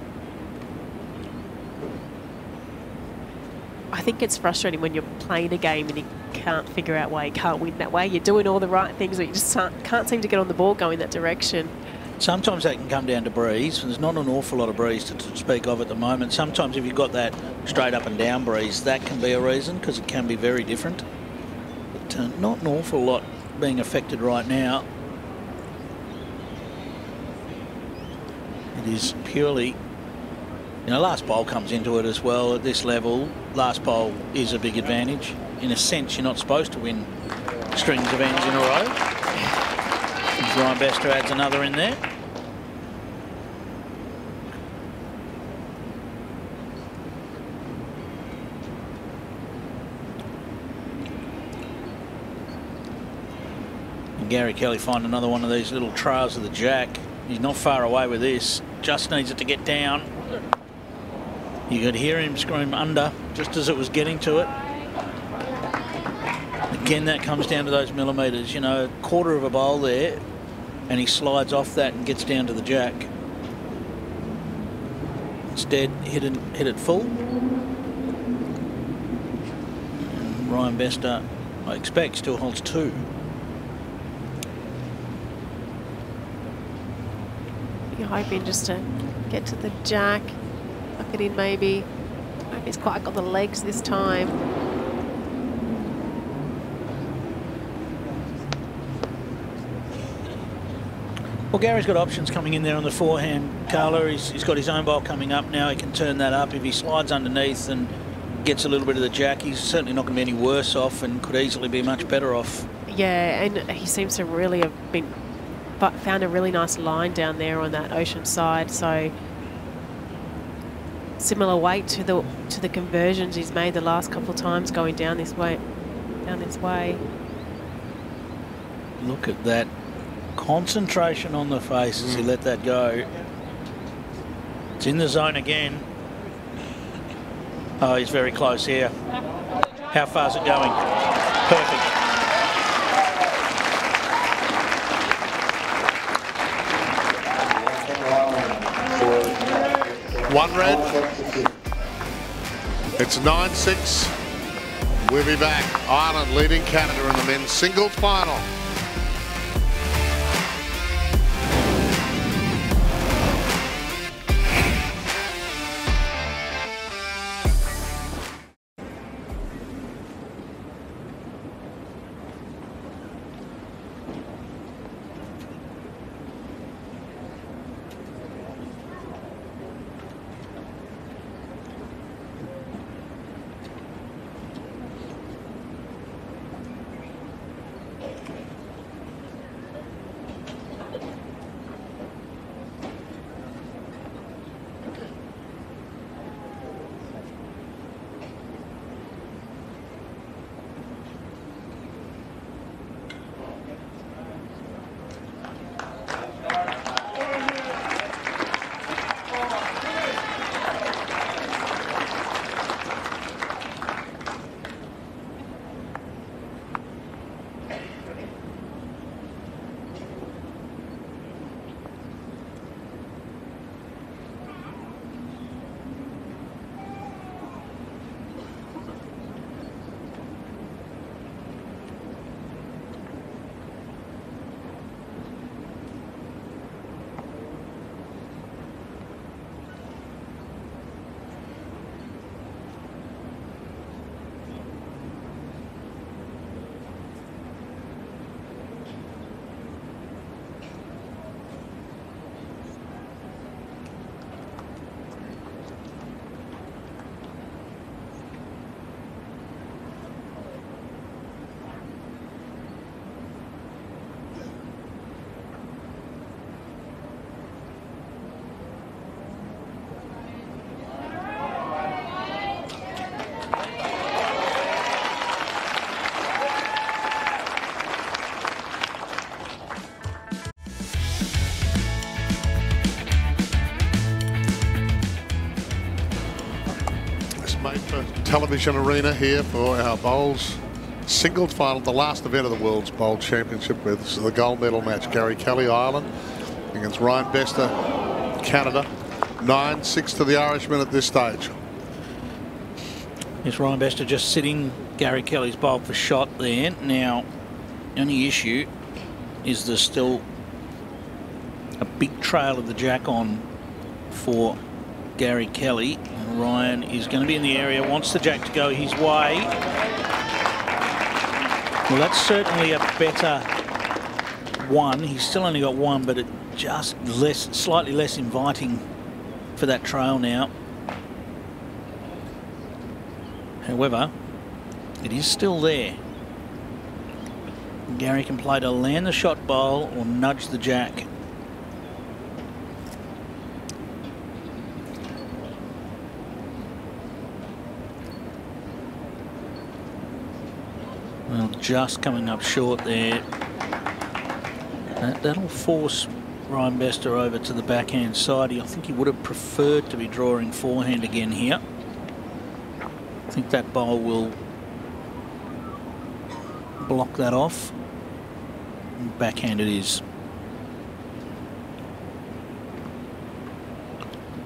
Think it's frustrating when you're playing a game and you can't figure out why you can't win that way. You're doing all the right things, but you just can't, can't seem to get on the ball going that direction. Sometimes that can come down to breeze. There's not an awful lot of breeze to, to speak of at the moment. Sometimes if you've got that straight up and down breeze, that can be a reason because it can be very different. But uh, not an awful lot being affected right now. It is purely, you know, last bowl comes into it as well at this level. Last bowl is a big advantage. In a sense, you're not supposed to win strings of ends in a row. Ryan Bester adds another in there. And Gary Kelly find another one of these little trails of the jack. He's not far away with this. Just needs it to get down. You could hear him scream under just as it was getting to it. Again, that comes down to those millimetres. You know, a quarter of a bowl there, and he slides off that and gets down to the jack. Instead, hit it, hit it full. And Ryan Bester, I expect, still holds two. You're hoping just to get to the jack, it in maybe. He's quite got the legs this time. Well, Gary's got options coming in there on the forehand, Carla. He's, he's got his own ball coming up now. He can turn that up. If he slides underneath and gets a little bit of the jack, he's certainly not going to be any worse off and could easily be much better off. Yeah, and he seems to really have been but found a really nice line down there on that ocean side. So similar weight to the to the conversions he's made the last couple of times going down this way, down this way. Look at that concentration on the face as he mm. let that go. It's in the zone again. Oh, he's very close here. How far is it going? Perfect. One red. It's 9-6. We'll be back. Ireland leading Canada in the men's singles final. Television arena here for our bowls. Singles final, the last event of the World's Bowl Championship with the gold medal match. Gary Kelly, Ireland, against Ryan Bester, Canada. 9-6 to the Irishman at this stage. Is Ryan Bester just sitting Gary Kelly's bowl for shot there? Now, the only issue is there's still a big trail of the jack on for Gary Kelly. Ryan is going to be in the area, wants the jack to go his way. Well, that's certainly a better one. He's still only got one, but it just less, slightly less inviting for that trail now. However, it is still there. Gary can play to land the shot bowl or nudge the jack. Well, just coming up short there. That, that'll force Ryan Bester over to the backhand side. I think he would have preferred to be drawing forehand again here. I think that bowl will block that off. Backhand it is.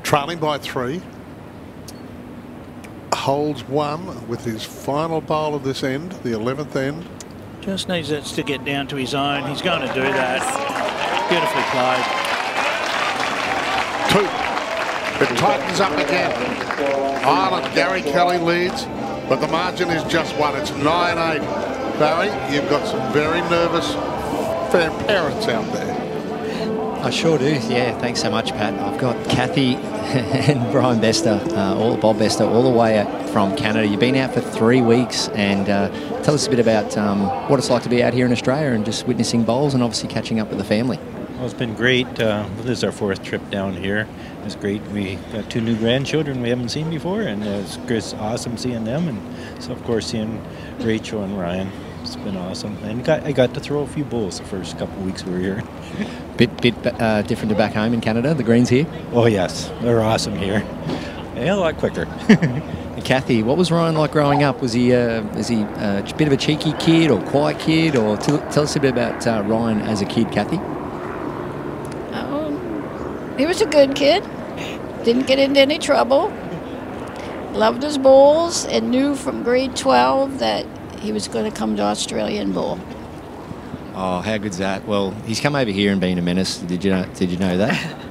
Trailing by three. Holds one with his final bowl of this end, the 11th end. Just needs it to get down to his own. He's going to do that. Beautifully played. Two. It tightens up again. Ireland, Gary Kelly leads, but the margin is just one. It's 9-8. Barrie, you've got some very nervous fair parents out there. I sure do. Yeah, thanks so much, Pat. I've got Kathy and Brian Bester, uh, all Bob Bester, all the way from Canada. You've been out for three weeks, and uh, tell us a bit about um, what it's like to be out here in Australia and just witnessing bowls and obviously catching up with the family. Well, it's been great. Uh, this is our fourth trip down here. It's great. We got two new grandchildren we haven't seen before, and it's, it's awesome seeing them. And so, of course, seeing Rachel and Ryan, it's been awesome. And got, I got to throw a few bowls the first couple weeks we were here. Bit bit uh, different to back home in Canada. The greens here. Oh yes, they're awesome here. Yeah, a lot quicker. And Kathy, what was Ryan like growing up? Was he uh, is he a bit of a cheeky kid or quiet kid? Or t- tell us a bit about uh, Ryan as a kid, Kathy. Um, he was a good kid. Didn't get into any trouble. Loved his bulls and knew from grade 12 that he was going to come to Australian Bull. Oh, how good's that? Well, he's come over here and been a menace. Did you know? Did you know that?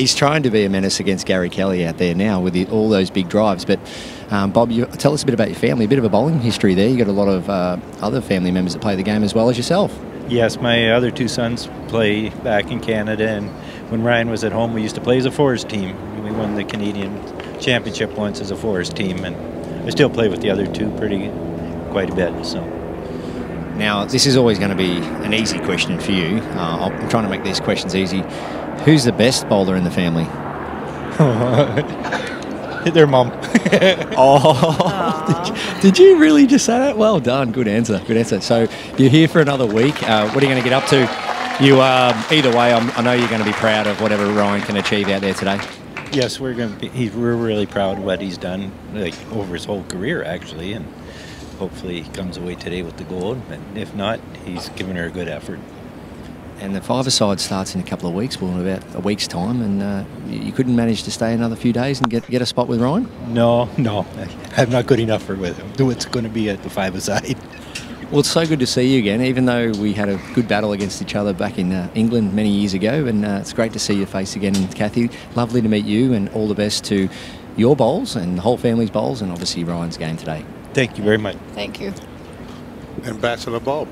he's trying to be a menace against Gary Kelly out there now with the, all those big drives. But um, Bob, you, tell us a bit about your family. A bit of a bowling history there. You got a lot of uh, other family members that play the game as well as yourself. Yes, my other two sons play back in Canada, and when Ryan was at home, we used to play as a fours team. We won the Canadian Championship once as a fours team, and I still play with the other two pretty quite a bit. So. Now, this is always going to be an easy question for you. Uh, I'm trying to make these questions easy. Who's the best bowler in the family? Their mum. oh, did you, did you, really just say that? Well done. Good answer. Good answer. So you're here for another week. Uh, what are you going to get up to? You um, either way. I'm, i know you're going to be proud of whatever Ryan can achieve out there today. Yes, we're going to be. He's, we're really proud of what he's done, like over his whole career, actually, and hopefully he comes away today with the gold. But if not, he's given her a good effort. And the five-a-side starts in a couple of weeks, well, in about a week's time, and uh, you couldn't manage to stay another few days and get get a spot with Ryan. No, no, I'm not good enough for with him. What's going to be at the five-a-side. Well, it's so good to see you again, even though we had a good battle against each other back in uh, England many years ago. And uh, it's great to see your face again, Kathy. Lovely to meet you, and all the best to your bowls and the whole family's bowls, and obviously Ryan's game today. Thank you very much. Thank you. Ambassador Bob.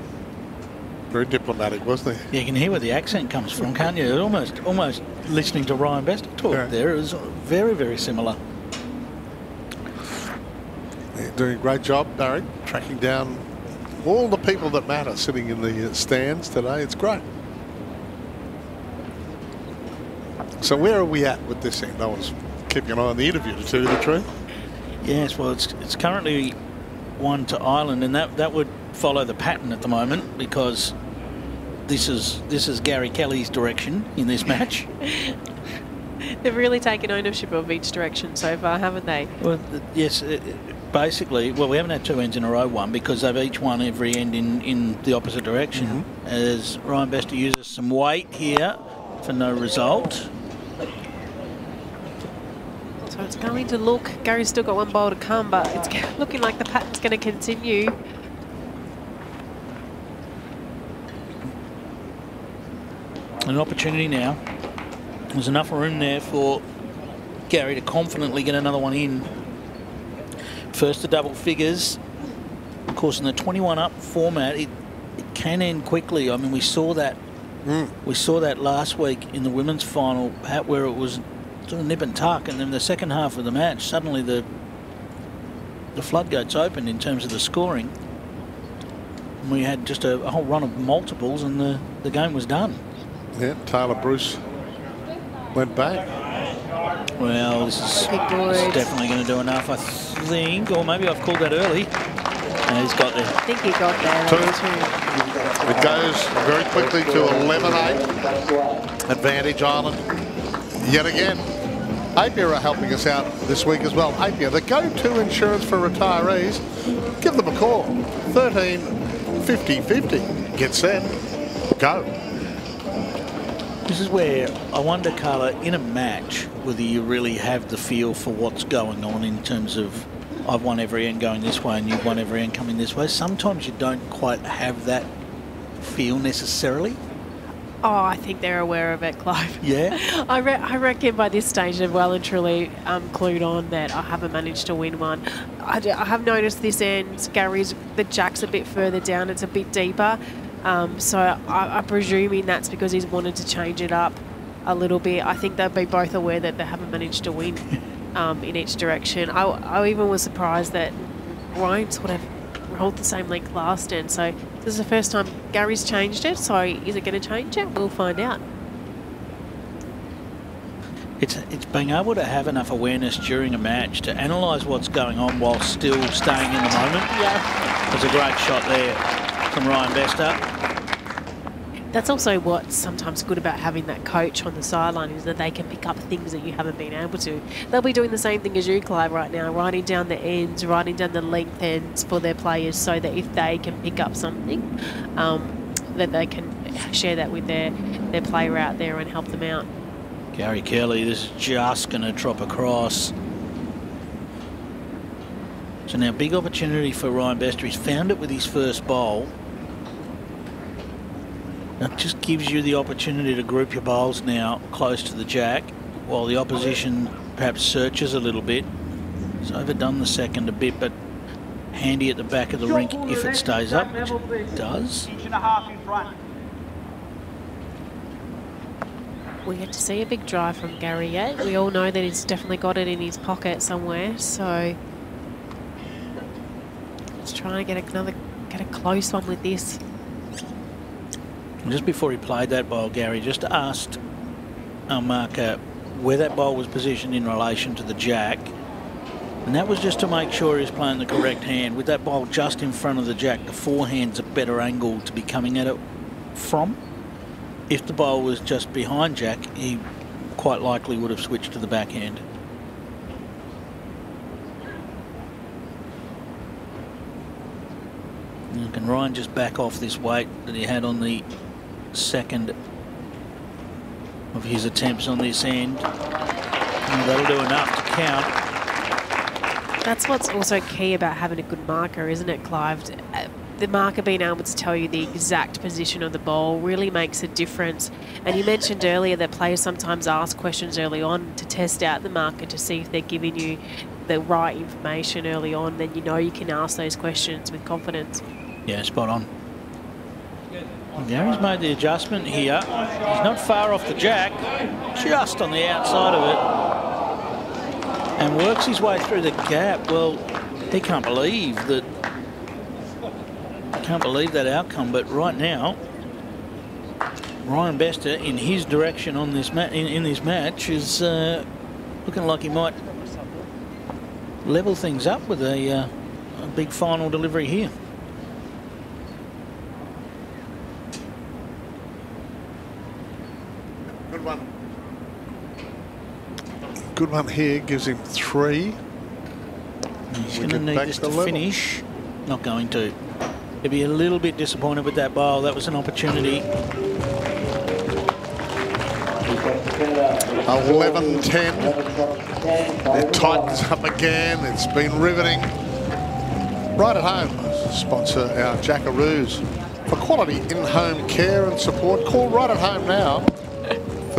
Very diplomatic, wasn't he? Yeah, you can hear where the accent comes from, can't you? Almost, almost listening to Ryan Bester talk yeah. there is very, very similar. Doing a great job, Barrie, tracking down all the people that matter sitting in the stands today. It's great. So where are we at with this end? I was keeping an eye on the interview to tell you the truth. Yes, well, it's it's currently one to Ireland, and that that would follow the pattern at the moment because this is this is Gary Kelly's direction in this match. They've really taken ownership of each direction so far, haven't they? Well, yes, basically. Well, we haven't had two ends in a row one because they've each won every end in, in the opposite direction. Mm -hmm. As Ryan Bester uses some weight here for no result. So it's going to look, Gary's still got one bowl to come, but it's looking like the pattern's going to continue. An opportunity now. There's enough room there for Gary to confidently get another one in. First to double figures. Of course, in the 21 up format, it, it can end quickly. I mean, we saw that. Mm. We saw that last week in the women's final, where it was sort of nip and tuck, and then the second half of the match, suddenly the the floodgates opened in terms of the scoring. And we had just a, a, whole run of multiples, and the the game was done. Yeah, Taylor Bruce went back. Well, this is, this is definitely going to do enough, I think, or maybe I've called that early. No, he's got there. I think he got there. Two. It goes very quickly to 11-8. Advantage Ireland yet again. Apia are helping us out this week as well. Apia, the go-to insurance for retirees. Give them a call. 13 50 50. Get set. Go. This is where I wonder, Carla, in a match, whether you really have the feel for what's going on in terms of I've won every end going this way and you've won every end coming this way. Sometimes you don't quite have that feel necessarily. Oh, I think they're aware of it, Clive. Yeah? I, re I reckon by this stage they've well and truly um, clued on that I haven't managed to win one. I, I have noticed this end, Gary's, the jack's a bit further down, it's a bit deeper. Um, so I, I'm presuming that's because he's wanted to change it up a little bit. I think they'll be both aware that they haven't managed to win um, in each direction. I, I even was surprised that Ryan sort of rolled the same length last end, so This is the first time Gary's changed it, so is it going to change it? We'll find out. It's, it's being able to have enough awareness during a match to analyse what's going on while still staying in the moment. Yeah. There's a great shot there from Ryan Bester. That's also what's sometimes good about having that coach on the sideline is that they can pick up things that you haven't been able to. They'll be doing the same thing as you, Clive, right now, writing down the ends, writing down the length ends for their players so that if they can pick up something, um, that they can share that with their, their player out there and help them out. Gary Kelly, this is just going to drop across. So now big opportunity for Ryan Bester. He's found it with his first bowl. That just gives you the opportunity to group your bowls now close to the jack while the opposition perhaps searches a little bit. It's overdone the second a bit, but handy at the back of the rink if it stays up, which it does. We get to see a big drive from Gary yet. We all know that he's definitely got it in his pocket somewhere, so let's try and get another get a close one with this. Just before he played that bowl, Gary just asked um, our marker uh, where that bowl was positioned in relation to the jack. And that was just to make sure he was playing the correct hand. With that bowl just in front of the jack, the forehand's a better angle to be coming at it from. If the bowl was just behind jack, he quite likely would have switched to the backhand. And can Ryan just back off this weight that he had on the second of his attempts on this end. And that'll do enough to count. That's what's also key about having a good marker, isn't it, Clive? The marker being able to tell you the exact position of the ball really makes a difference. And you mentioned earlier that players sometimes ask questions early on to test out the marker to see if they're giving you the right information early on. Then you know you can ask those questions with confidence. Yeah, spot on. Gary's made the adjustment here. He's not far off the jack, just on the outside of it. And works his way through the gap. Well, he can't believe that. Can't believe that outcome. But right now, Ryan Bester in his direction on this mat in, in this match is uh, looking like he might level things up with a, uh, a big final delivery here. Good one. Good one here, gives him three. He's going to need this to level. finish. Not going to. He'd be a little bit disappointed with that bowl. That was an opportunity. 11 10. It tightens up again. It's been riveting. Right at home, sponsor our Jackaroos. For quality in-home care and support, call right at home now.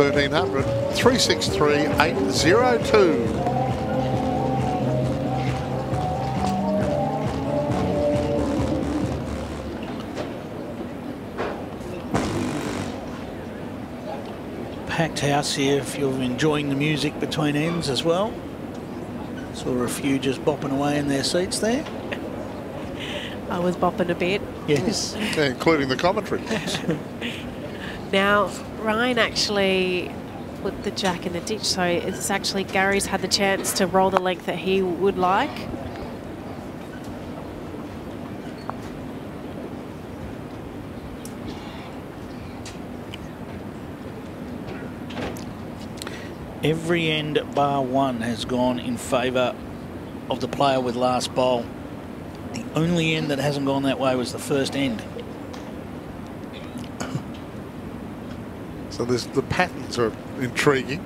1300 363 802. Packed house here if you're enjoying the music between ends as well. Saw a few just bopping away in their seats there. I was bopping a bit. Yes. Yeah, including the commentary. Now, Ryan actually put the jack in the ditch, so it's actually Gary's had the chance to roll the length that he would like. Every end bar one has gone in favour of the player with last bowl. The only end that hasn't gone that way was the first end. So there's, the patterns are intriguing.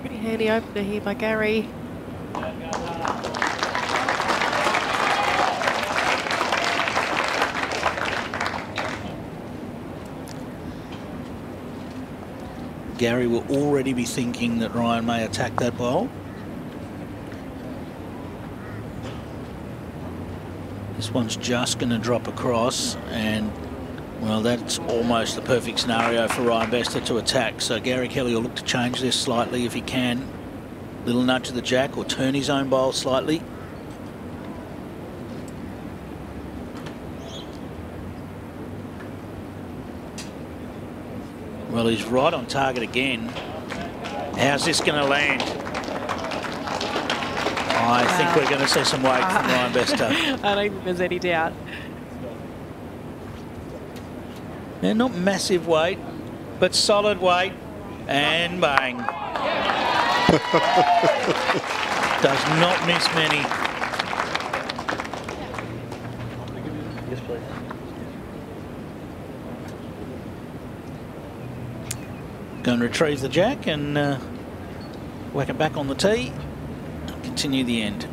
Pretty handy opener here by Gary. Gary will already be thinking that Ryan may attack that bowl. One's just going to drop across and well that's almost the perfect scenario for Ryan Bester to attack so Gary Kelly will look to change this slightly if he can Little nudge of the jack or turn his own bowl slightly. Well, he's right on target again. How's this going to land? I wow. think we're going to see some weight uh, from Ryan Bester. I don't think there's any doubt. Yeah, not massive weight, but solid weight. And bang. Does not miss many. Yes, please. Go and retrieve the jack and uh, whack it back on the tee and continue the end.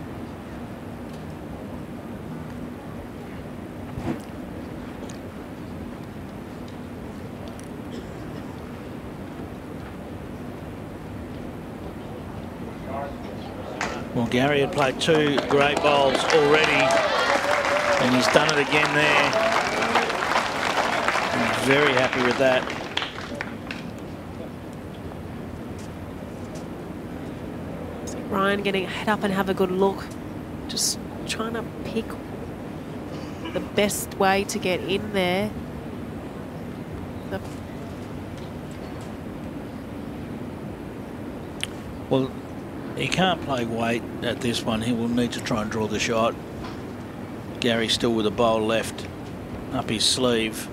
Well, Gary had played two great bowls already, and he's done it again there. I'm very happy with that. Getting head up and have a good look. Just trying to pick the best way to get in there. The well, he can't play weight at this one. He will need to try and draw the shot. Gary still with a bowl left up his sleeve.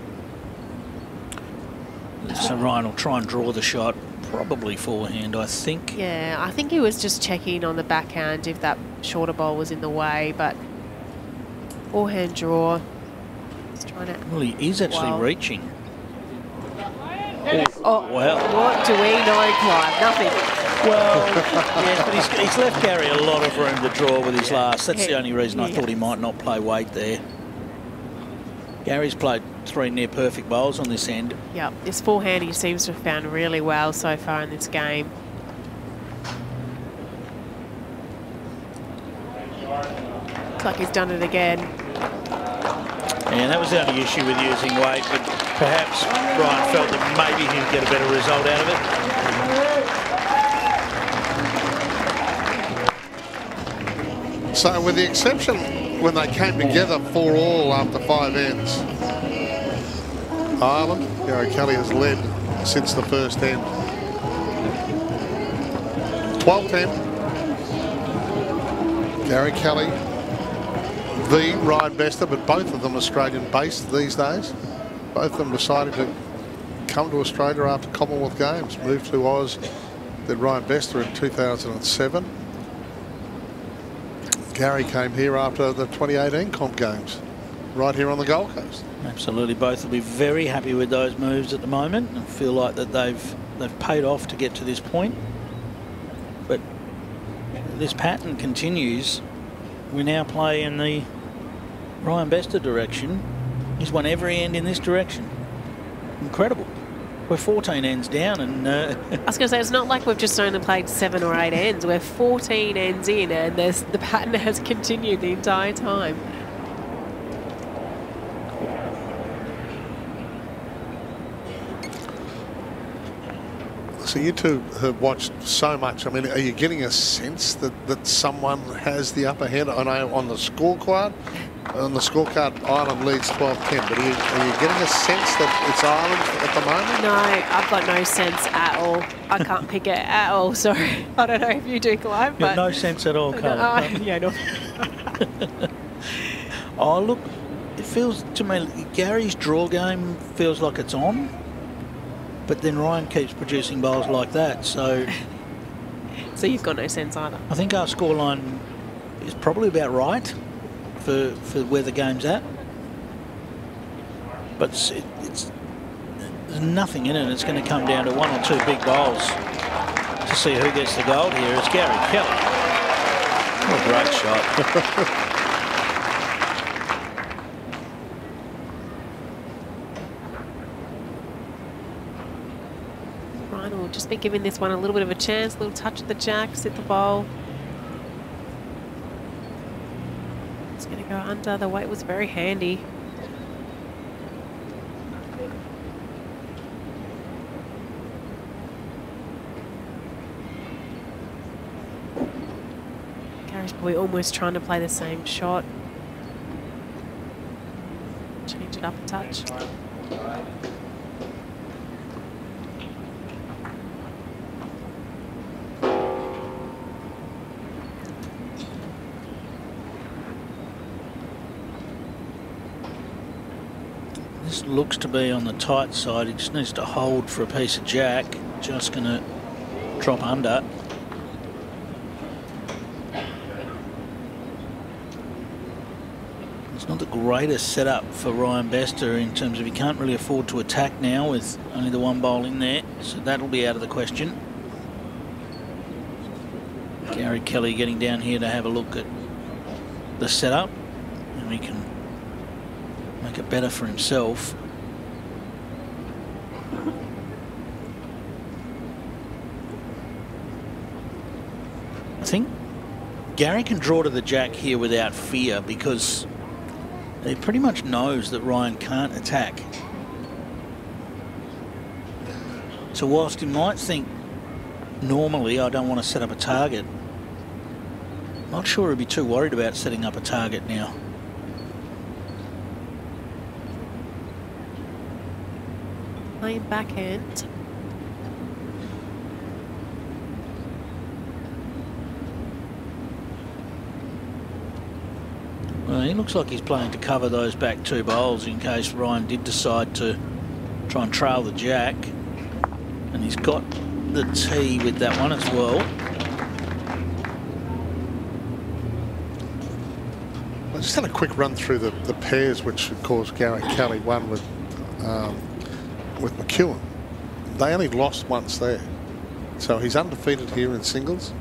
So Ryan will try and draw the shot probably forehand, I think. Yeah, I think he was just checking on the backhand if that shorter bowl was in the way, but forehand draw. He's trying to. Well, he is actually well. reaching. Oh, oh well. What do we know, Clive? Nothing. Well, yes, but he's, he's, left Gary a lot of room to draw with his last. That's the only reason I thought he might not play weight there. Gary's played three near perfect bowls on this end. Yep, this forehand he seems to have found really well so far in this game. Looks like he's done it again. And that was the only issue with using weight, but perhaps Ryan felt that maybe he'd get a better result out of it. So with the exception when they came together for all after five ends, Ireland. Gary Kelly has led since the first end. 12-10. Gary Kelly, the Ryan Bester, but both of them Australian-based these days. Both of them decided to come to Australia after Commonwealth Games, moved to Oz, then Ryan Bester in 2007. Gary came here after the 2018 Comp Games, right here on the Gold Coast. Absolutely, both will be very happy with those moves at the moment and feel like that they've they've paid off to get to this point. But this pattern continues. We now play in the Ryan Bester direction. He's won every end in this direction. Incredible. We're 14 ends down, and uh, I was going to say it's not like we've just only played seven or eight ends. We're 14 ends in, and the pattern has continued the entire time. So you two have watched so much. I mean, are you getting a sense that, that someone has the upper hand? I know on the scorecard, on the scorecard, Ireland leads 12-10, but are you, are you, getting a sense that it's Ireland at the moment? No, I've got no sense at all. I can't pick it at all, sorry. I don't know if you do, Clive, but... no sense at all, Carl. Uh, yeah, no. oh, look, it feels to me, Gary's draw game feels like it's on but then Ryan keeps producing bowls like that. So, so you've got no sense either. I think our scoreline is probably about right for for where the game's at. But it's, it, it's there's nothing in it. It's going to come down to one or two big bowls to see who gets the gold here. It's Gary Kelly. What a great shot. just be giving this one a little bit of a chance, a little touch of the jack, sit the bowl. It's going to go under. The weight was very handy. We're almost trying to play the same shot. Change it up a touch. Looks to be on the tight side. He just needs to hold for a piece of jack. Just going to drop under. It's not the greatest setup for Ryan Bester in terms of he can't really afford to attack now with only the one bowl in there. So that'll be out of the question. Gary Kelly getting down here to have a look at the setup and he can make it better for himself. I think Gary can draw to the jack here without fear because he pretty much knows that Ryan can't attack. So whilst he might think normally I don't want to set up a target, not sure he'd be too worried about setting up a target now. Playing backhand. Well, he looks like he's playing to cover those back two bowls in case Ryan did decide to try and trail the jack. And he's got the tee with that one as well. I just had a quick run through the, the pairs which of course Gary Kelly won with um, with McKeown. They only lost once there. So he's undefeated here in singles.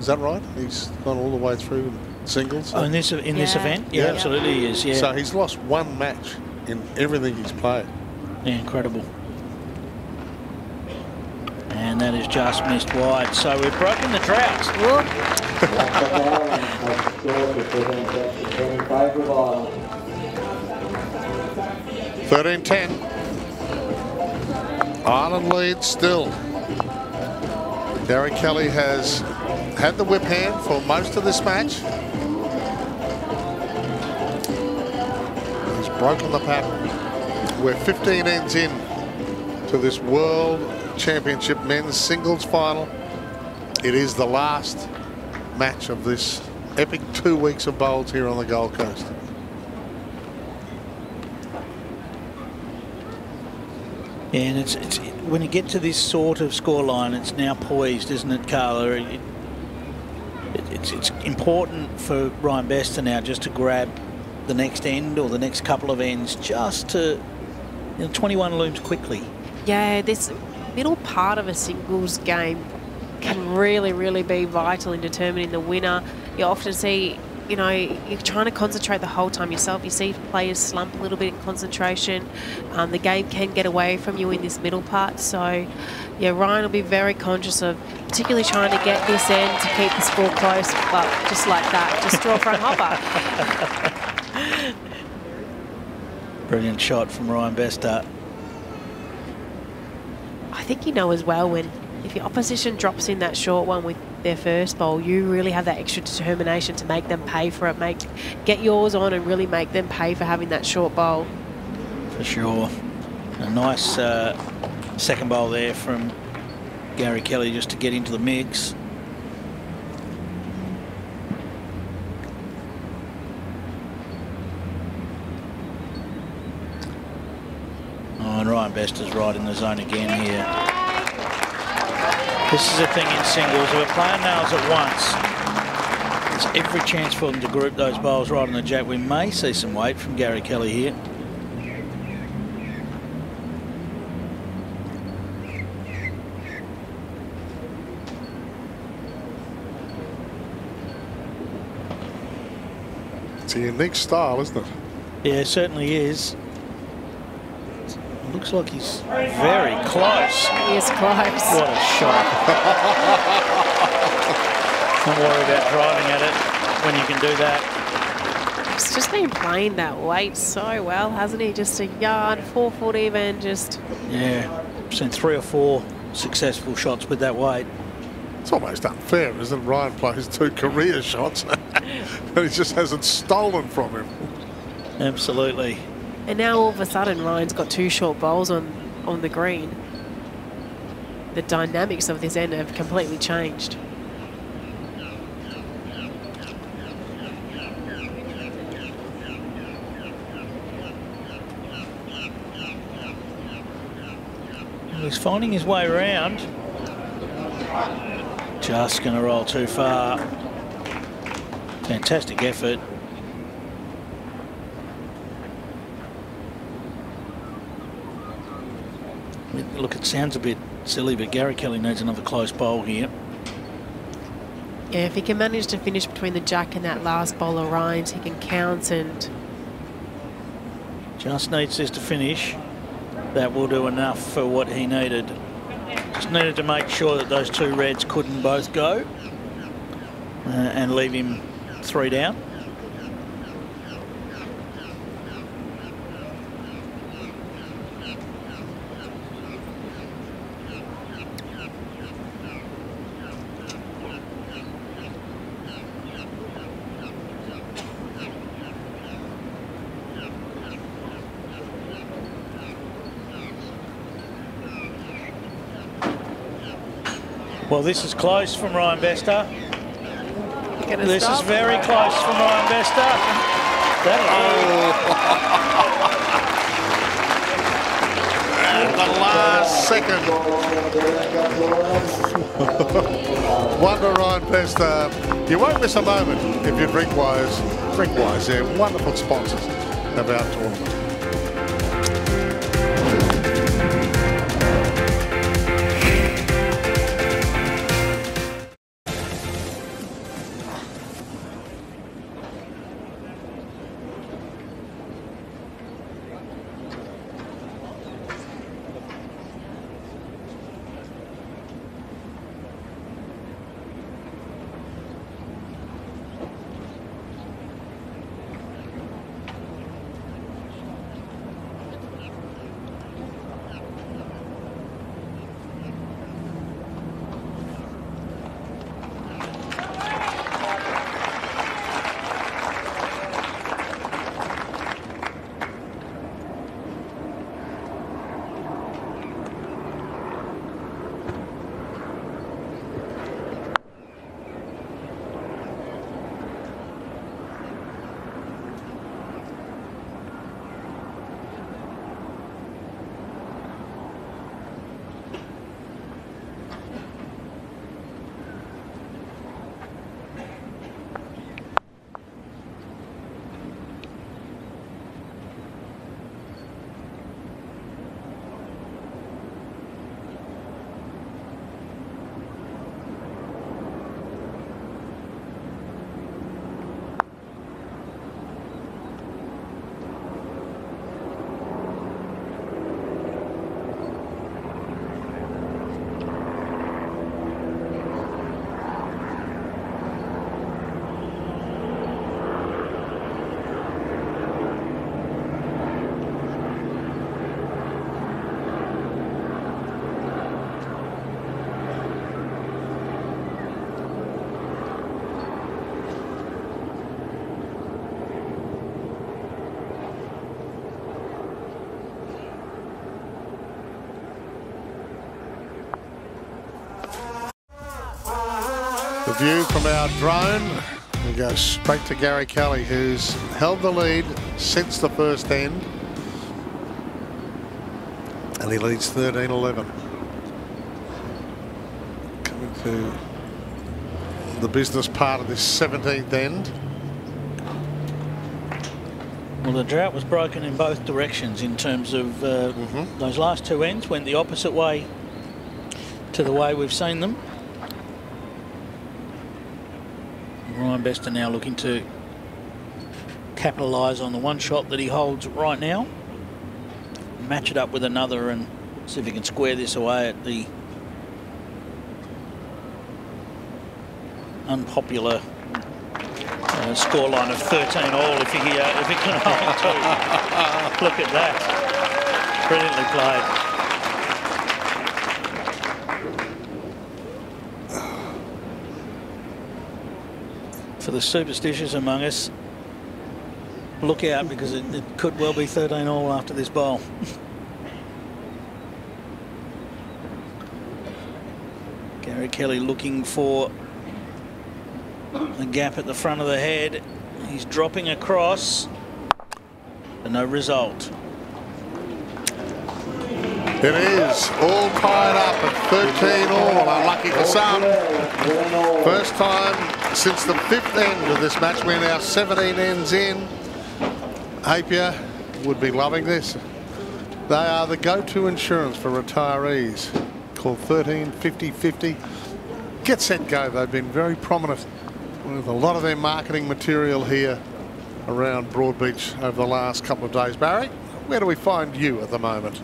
Is that right? He's gone all the way through singles. Oh, in this in this event, yeah, absolutely he is. Yeah, So he's lost one match in everything he's played. yeah, incredible. And that is just missed wide. So we've broken the drought. Thirteen ten. Ireland leads still. Gary Kelly has had the whip hand for most of this match. Broken the pattern. We're 15 ends in to this World Championship men's singles final. It is the last match of this epic two weeks of bowls here on the Gold Coast. And it's, it's when you get to this sort of scoreline, it's now poised, isn't it, Carla? It, it, it's, it's important for Ryan Bester now just to grab the next end or the next couple of ends just to, you know, 21 looms quickly. Yeah, this middle part of a singles game can really, really be vital in determining the winner. You often see, you know, you're trying to concentrate the whole time yourself. You see players slump a little bit in concentration. Um, the game can get away from you in this middle part. So, yeah, Ryan will be very conscious of particularly trying to get this end to keep the score close. But just like that, just draw front hopper. Brilliant shot from Ryan Bester. I think you know as well when if your opposition drops in that short one with their first bowl, you really have that extra determination to make them pay for it. Make get yours on and really make them pay for having that short bowl. For sure. A nice uh, second bowl there from Gary Kelly just to get into the mix. Ryan Bester's right in the zone again here. This is a thing in singles. If a player nails it once, there's every chance for them to group those bowls right on the jack. We may see some weight from Gary Kelly here. It's a unique style, isn't it? Yeah, it certainly is. Looks like he's very close. He is close. What a shot. Don't worry about driving at it when you can do that. He's just been playing that weight so well, hasn't he? Just a yard, four foot even, just Yeah, seen three or four successful shots with that weight. It's almost unfair, isn't it? Ryan plays two career shots. but he just hasn't stolen from him. Absolutely. And now all of a sudden, Ryan's got two short bowls on, on the green. The dynamics of this end have completely changed. He's finding his way around. Just going to roll too far. Fantastic effort. Look, it sounds a bit silly, but Gary Kelly needs another close bowl here. Yeah, if he can manage to finish between the jack and that last bowl of Ryan's, he can count and Just needs this to finish. That will do enough for what he needed. Just needed to make sure that those two reds couldn't both go uh, and leave him three down. This is close from Ryan Bester. This stop? is very close from Ryan Bester. And the last second. Wonder Ryan Bester. You won't miss a moment if you DrinkWise. Drink wise, they're wonderful sponsors of our tournament. View from our drone. We go straight to Gary Kelly, who's held the lead since the first end. And he leads 13-11. Coming to the business part of this 17th end. Well, the drought was broken in both directions in terms of uh, those last two ends went the opposite way to the way we've seen them. Ryan Bester now looking to capitalise on the one shot that he holds right now. Match it up with another and see if he can square this away at the unpopular uh, scoreline of 13 all if he, uh, if he can hold two. Look at that. Brilliantly played. For the superstitious among us, look out because it, it could well be 13 all after this bowl. Gary Kelly looking for a gap at the front of the head. He's dropping across. And no result. It is all tied up at 13 all. Unlucky for some. First time since the fifth end of this match. We're now 17 ends in. Apia would be loving this. They are the go-to insurance for retirees called 13 50 50. Get set go. They've been very prominent with a lot of their marketing material here around Broadbeach over the last couple of days. Barrie, where do we find you at the moment?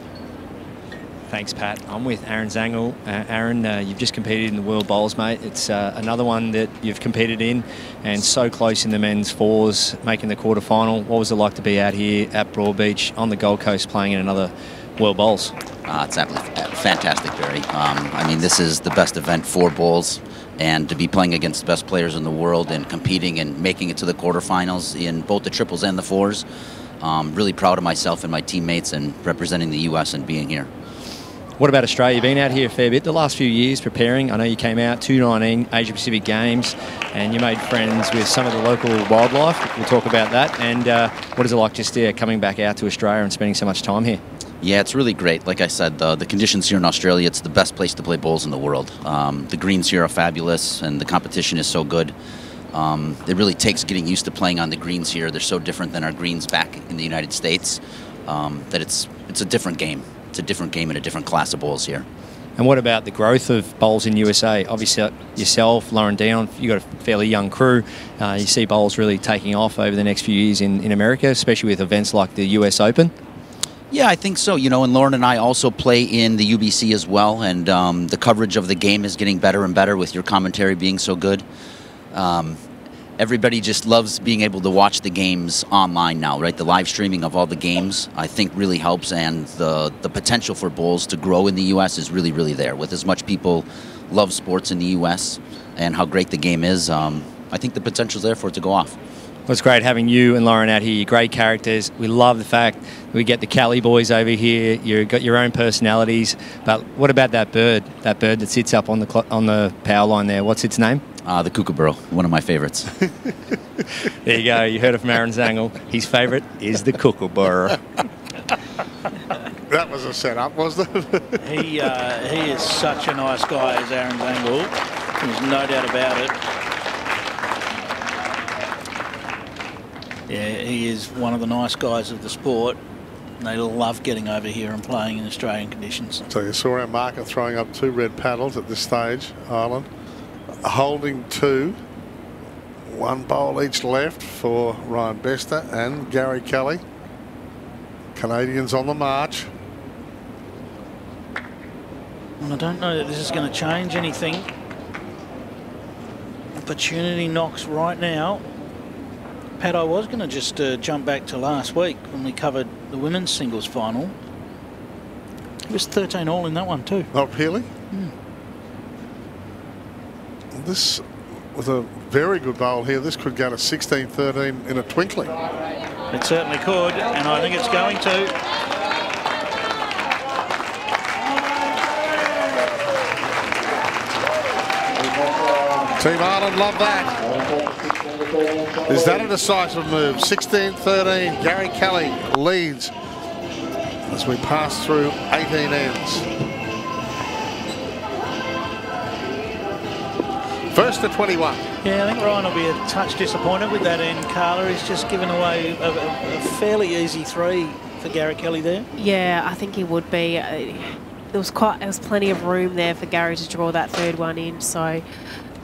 Thanks, Pat. I'm with Aaron Zangl. Uh, Aaron, uh, you've just competed in the World Bowls, mate. It's uh, another one that you've competed in and so close in the men's fours, making the quarterfinal. What was it like to be out here at Broadbeach on the Gold Coast playing in another World Bowls? Uh, it's absolutely fantastic, Barrie. Um, I mean, this is the best event for bowls, and to be playing against the best players in the world and competing and making it to the quarterfinals in both the triples and the fours. Um, really proud of myself and my teammates and representing the U.S. and being here. What about Australia? You've been out here a fair bit the last few years preparing. I know you came out 219 Asia Pacific Games and you made friends with some of the local wildlife. We'll talk about that. And uh, what is it like just there coming back out to Australia and spending so much time here? Yeah, it's really great. Like I said, the, the conditions here in Australia, it's the best place to play bowls in the world. Um, the greens here are fabulous and the competition is so good. Um, it really takes getting used to playing on the greens here. They're so different than our greens back in the United States um, that it's it's a different game it's a different game and a different class of balls here. And what about the growth of bowls in USA? Obviously, uh, yourself, Lauren Down, you've got a fairly young crew. Uh, you see bowls really taking off over the next few years in, in America, especially with events like the US Open. Yeah, I think so. You know, and Lauren and I also play in the UBC as well, and um, the coverage of the game is getting better and better with your commentary being so good. Um, everybody just loves being able to watch the games online now, right? The live streaming of all the games, I think, really helps, and the the potential for bowls to grow in the U.S. is really, really there. With as much people love sports in the U.S. and how great the game is, um, I think the potential is there for it to go off. Well, it's great having you and Lauren out here. You're great characters. We love the fact we get the Cali boys over here. You've got your own personalities. But what about that bird? That bird that sits up on the on the power line there. What's its name? Uh, the kookaburra, one of my favorites. there you go. You heard of from Aaron Zangl. His favourite is the kookaburra. that was a setup, wasn't it? he uh, he is such a nice guy, as Aaron Zangl. There's no doubt about it. Yeah, he is one of the nice guys of the sport. They love getting over here and playing in Australian conditions. So you saw our marker throwing up two red paddles at this stage, Ireland holding two. One bowl each left for Ryan Bester and Gary Kelly. Canadians on the march. Well, I don't know that this is going to change anything. Opportunity knocks right now. Pat, I was going to just uh, jump back to last week when we covered the women's singles final. It was 13 all in that one too. Oh, really? This with a very good bowl here, this could go to 16-13 in a twinkling. It certainly could, and I think it's going to. Team Ireland love that. Is that a decisive move? 16-13, Gary Kelly leads as we pass through 18 ends. First to 21. Yeah, I think Ryan will be a touch disappointed with that end. Carla He's just given away a, a, a, fairly easy three for Gary Kelly there. Yeah, I think he would be. Uh, there was quite there was plenty of room there for Gary to draw that third one in. So,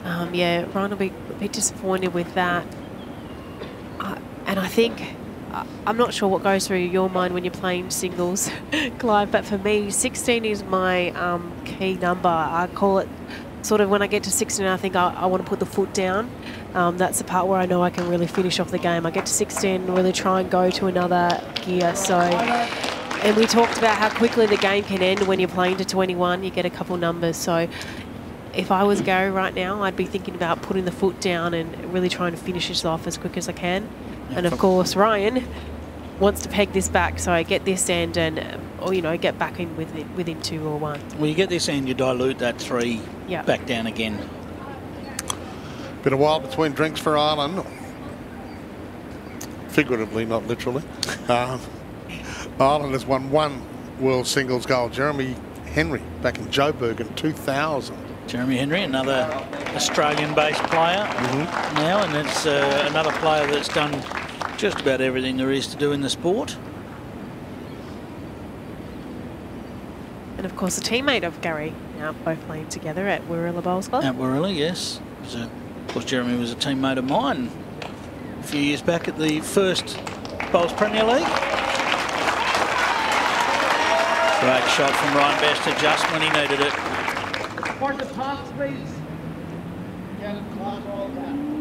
um, yeah, Ryan will be a bit disappointed with that. Uh, and I think uh, I'm not sure what goes through your mind when you're playing singles, Clive, but for me, 16 is my um, key number. I call it sort of when I get to 16, I think I, I want to put the foot down. Um, that's the part where I know I can really finish off the game. I get to 16 really try and go to another gear. So, and we talked about how quickly the game can end when you're playing to 21. You get a couple numbers. So, if I was Gary right now, I'd be thinking about putting the foot down and really trying to finish this off as quick as I can. And of course, Ryan wants to peg this back, so I get this end and, um, or you know, get back in within, within two or one. Well, you get this end, you dilute that three Yeah. back down again. Been a while between drinks for Ireland. Figuratively, not literally. Um, Ireland has won one World Singles gold. Jeremy Henry back in Joburg in 2000. Jeremy Henry, another Australian-based player now, and it's uh, another player that's done just about everything there is to do in the sport. And of course, a teammate of Gary, now both playing together at Warilla Bowls Club. At Warilla, yes. Was a- of course, Jeremy was a teammate of mine a few years back at the first Bowls Premier League. Great shot from Ryan Bester just when he needed it. For the top, please. Get it clock all down.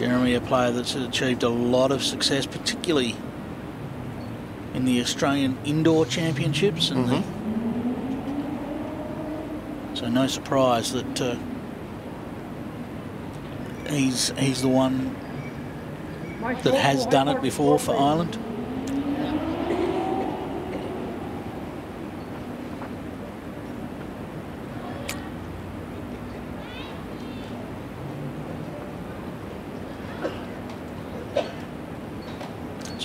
Jeremy, a player that's achieved a lot of success, particularly in the Australian Indoor Championships. And the- so no surprise that uh, he's he's the one that has done it before for Ireland.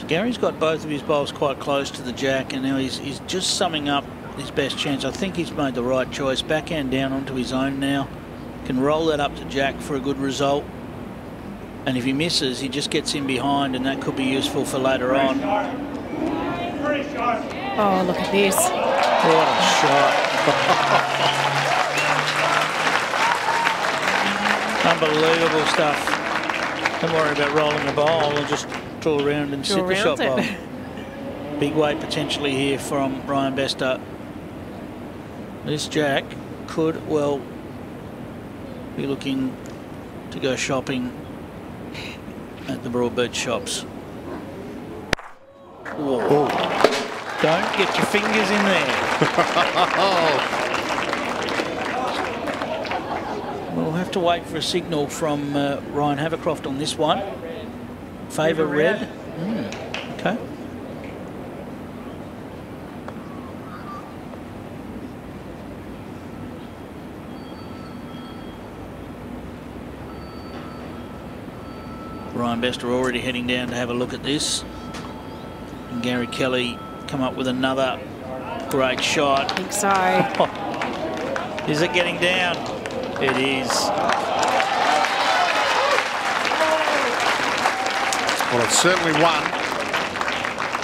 Gary's got both of his bowls quite close to the jack, and now he's, he's just summing up his best chance. I think he's made the right choice. Backhand down onto his own now. Can roll that up to jack for a good result. And if he misses, he just gets in behind, and that could be useful for later on. Oh, look at this. What a shot. Unbelievable stuff. Don't worry about rolling the bowl and just draw around and Draw sit the shot around bowl. Big weight potentially here from Ryan Bester. This Jack could well be looking to go shopping at the Broadbeach shops. Whoa. Don't get your fingers in there. We'll have to wait for a signal from uh, Ryan Havercroft on this one. Favour red. Hmm, Okay. Ryan Bester already heading down to have a look at this. And Gary Kelly come up with another great shot. I think so. is it getting down? It is. Well, it's certainly one.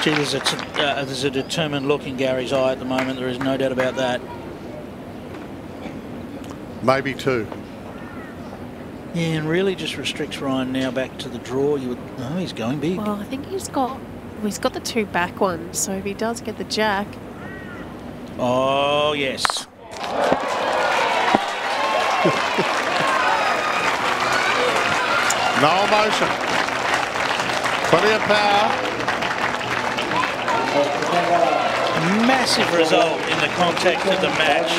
Gee, there's a, t- uh, there's a determined look in Gary's eye at the moment. There is no doubt about that. Maybe two. Yeah, and really just restricts Ryan now back to the draw. You would, oh, he's going big. Well, I think he's got well, he's got the two back ones, so if he does get the jack, Oh, yes. No emotion. Plenty of power. Massive result in the context of the match.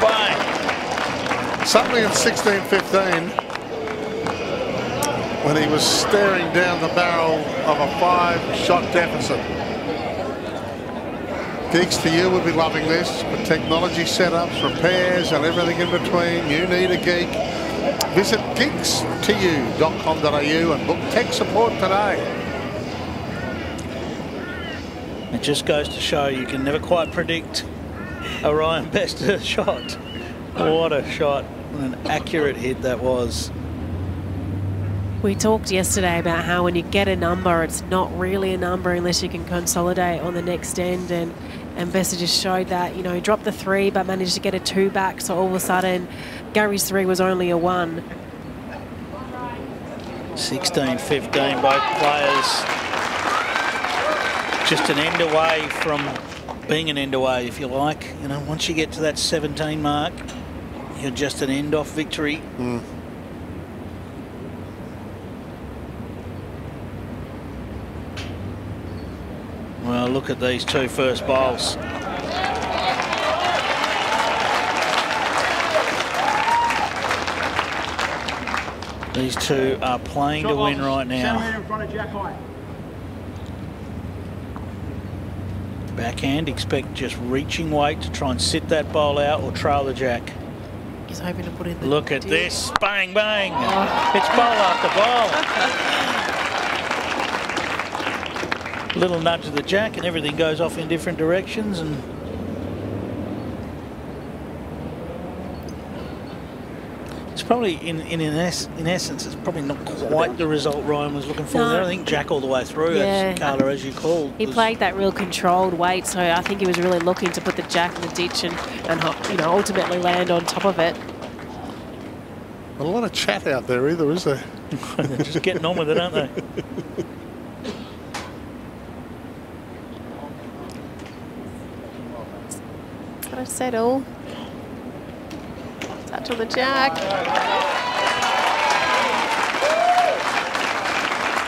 Bang. Suddenly in 16-15, when he was staring down the barrel of a five-shot deficit. Geeks2U would be loving this, but technology setups, repairs, and everything in between, you need a geek. Visit geeks2u.com.au and book tech support today. It just goes to show you can never quite predict a Ryan Bester shot. What a shot. What an accurate hit that was. we talked yesterday about how when you get a number, it's not really a number unless you can consolidate on the next end. And and Bester just showed that. You know, he dropped the three but managed to get a two back. So all of a sudden, Gary's three was only a one. 16, 15, both players just an end away from being an end away, if you like. You know, once you get to that 17 mark, you're just an end off victory. Hmm. Well, look at these two first bowls. These two are playing to win right now. In front of Jack Backhand, expect just reaching weight to try and sit that bowl out or trail the jack. He's hoping to put in the Look at dip. this, bang, bang. It's bowl after bowl. Little nudge of the jack and everything goes off in different directions and probably, in in in, es- in essence, it's probably not quite the result Ryan was looking for. No. there. I think Jack all the way through, Yeah. as Carla, as you called. He played that real controlled weight, so I think he was really looking to put the jack in the ditch and, and you know, ultimately land on top of it. Not a lot of chat out there either, is there? They're just getting on with it, aren't they? Gotta settle. Touch on the jack.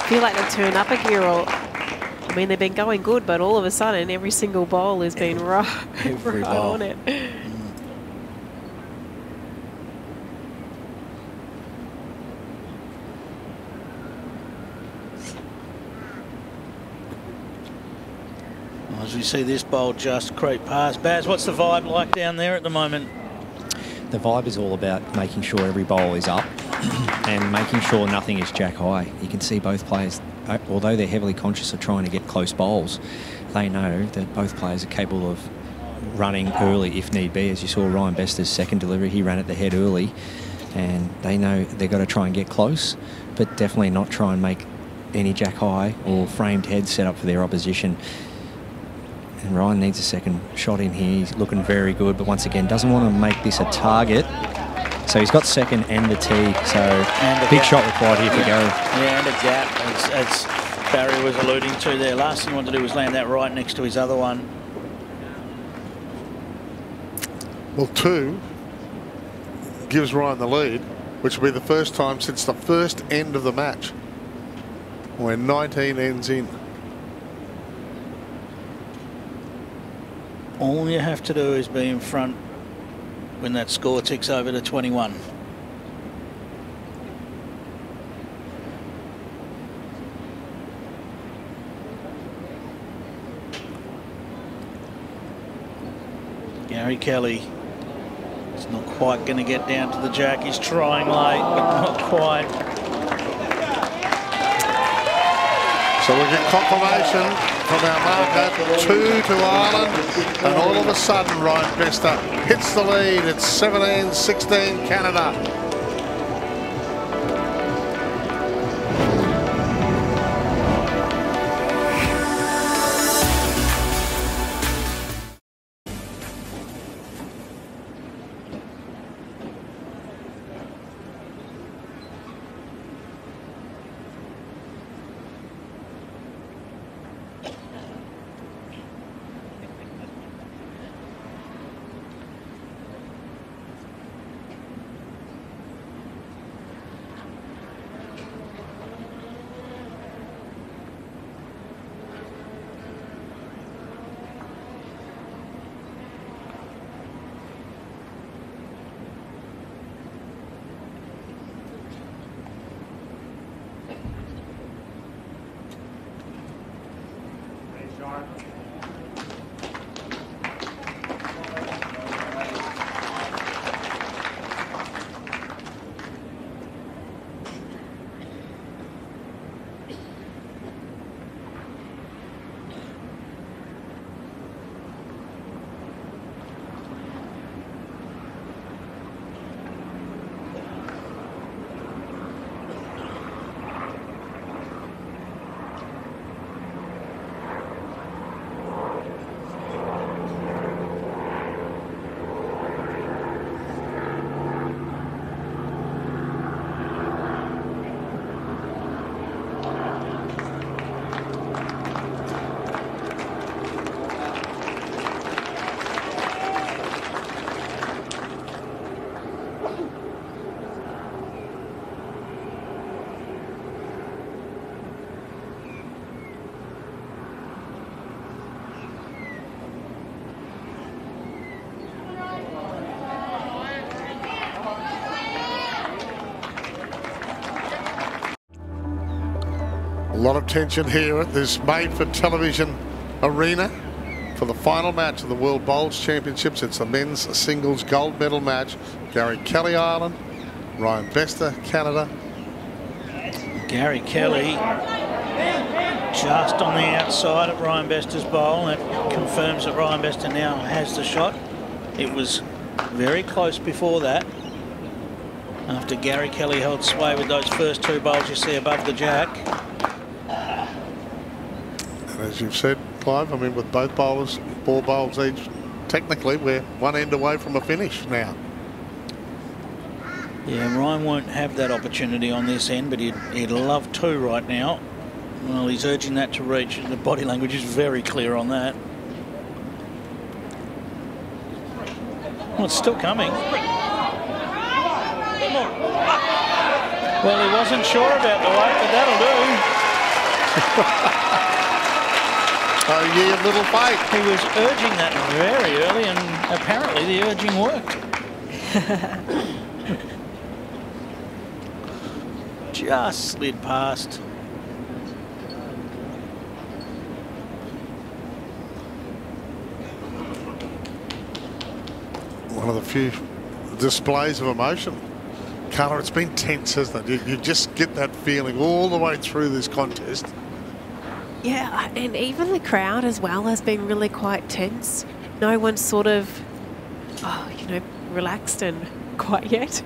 feel like they've turned up a gear or I mean they've been going good but all of a sudden every single bowl has been right, Every right bowl. on it. As we see this bowl just creep past. Baz, what's the vibe like down there at the moment? The vibe is all about making sure every bowl is up and making sure nothing is jack high. You can see both players, uh, although they're heavily conscious of trying to get close bowls, they know that both players are capable of running early if need be. As you saw Ryan Bester's second delivery, he ran at the head early and they know they've got to try and get close, but definitely not try and make any jack high or framed head set up for their opposition. And Ryan needs a second shot in here. He's looking very good, but once again, doesn't want to make this a target. So he's got second and the tee. So And a big gap. shot required here for Gary. Yeah, and a gap, as, as Barrie was alluding to there. Last thing he wanted to do was land that right next to his other one. Well, two gives Ryan the lead, which will be the first time since the first end of the match, when 19 ends in. All you have to do is be in front when that score ticks over to 21. Gary Kelly is not quite going to get down to the jack. He's trying late, but not quite. So we get confirmation from our marker, two to Ireland, and all of a sudden Ryan Bester hits the lead. It's 17-16 Canada. Lot of tension here at this made-for-television arena for the final match of the World Bowls Championships. It's the men's singles gold medal match. Gary Kelly, Ireland. Ryan Bester, Canada. Gary Kelly just on the outside of Ryan Bester's bowl. That confirms that Ryan Bester now has the shot. It was very close before that. After Gary Kelly held sway with those first two bowls you see above the jack. As you've said, Clive, I mean, with both bowlers, four bowls each, technically we're one end away from a finish now. Yeah, Ryan won't have that opportunity on this end, but he'd, he'd love to right now. Well, he's urging that to reach. The body language is very clear on that. Well, it's still coming. Well, he wasn't sure about the weight, but that'll do. oh, yeah, little fight. He was urging that very early, and apparently the urging worked. Just slid past. One of the few displays of emotion. Carla, it's been tense, hasn't it? You, you just get that feeling all the way through this contest. Yeah, and even the crowd as well has been really quite tense. No one's sort of, oh, you know, relaxed and quite yet.